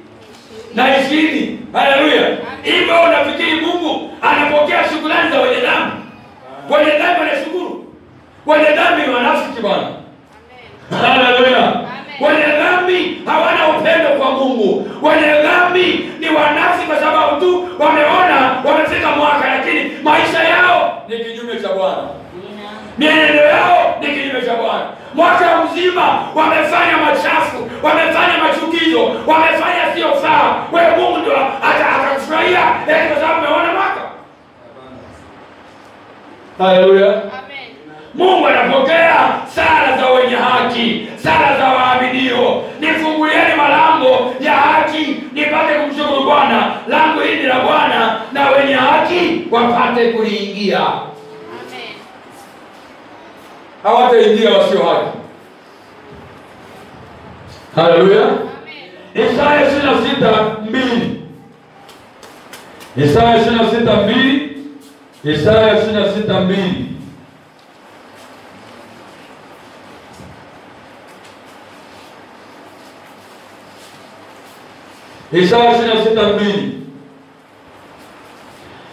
[SPEAKER 1] na ishirini. Haleluya! Hivyo unafikiri Mungu anapokea shukrani za wenye dhambi? Wenye dhambi wanashukuru, wenye dhambi ni wanafiki bwana. Haleluya! Wenye dhambi hawana upendo kwa Mungu. Wenye dhambi ni wanafsi, kwa sababu tu wameona wamefika mwaka, lakini maisha yao ni kinyume cha Bwana mienendo yao ni kinyume cha Bwana. Mwaka mzima wamefanya machafu, wamefanya machukizo, wamefanya sio sawa. Wewe Mungu ndio atakufurahia eti kwa sababu umeona mwaka. Haleluya!
[SPEAKER 2] Amen.
[SPEAKER 1] Mungu anapokea sala za wenye haki, sala za waaminio. Lango hili la Bwana, na wenye haki wapate kuliingia.
[SPEAKER 2] Amen.
[SPEAKER 1] hawataingia wasio haki. Haleluya!
[SPEAKER 2] Amen.
[SPEAKER 1] Isaya ishirini na sita mbili Isaya ishirini na sita mbili Isaya ishirini na sita mbili Isaya ishirini na sita mbili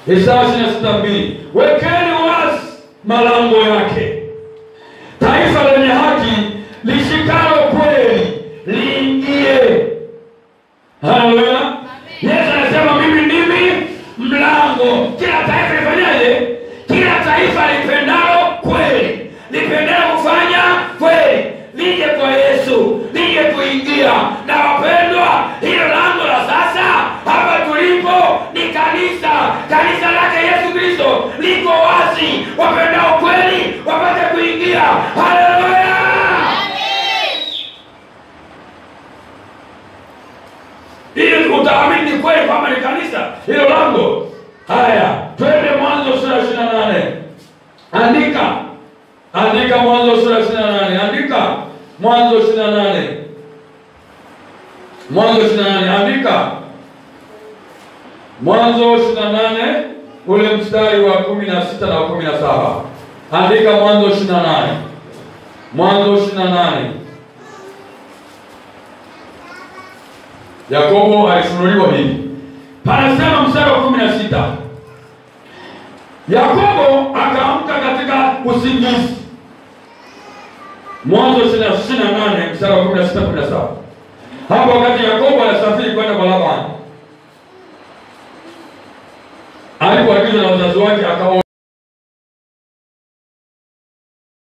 [SPEAKER 1] Isaya ishirini na sita mbili wekeni wazi malango yake taifa lenye haki lishikalo kweli liingie. Haleluya! Wapendao kweli wapate kuingia. Haleluya! ili utaamini ni kweli kwamba ni kanisa hilo lango. Haya, twende Mwanzo sura ishirini na nane. Andika, andika Mwanzo sura ishirini na nane. Andika Mwanzo ishirini na nane. Mwanzo ishirini na nane. Andika Mwanzo ishirini na nane ule mstari wa kumi na sita na kumi na saba. Andika Mwanzo ishirini na nane. Mwanzo ishirini na nane. Yakobo alifunuliwa hivi, panasema mstari wa kumi na sita. Yakobo akaamka katika usingizi. Mwanzo ishirini na nane mstari wa kumi na sita kumi na saba. Hapo wakati Yakobo anasafiri kwenda kwa Labani alipo wazazi wake akawa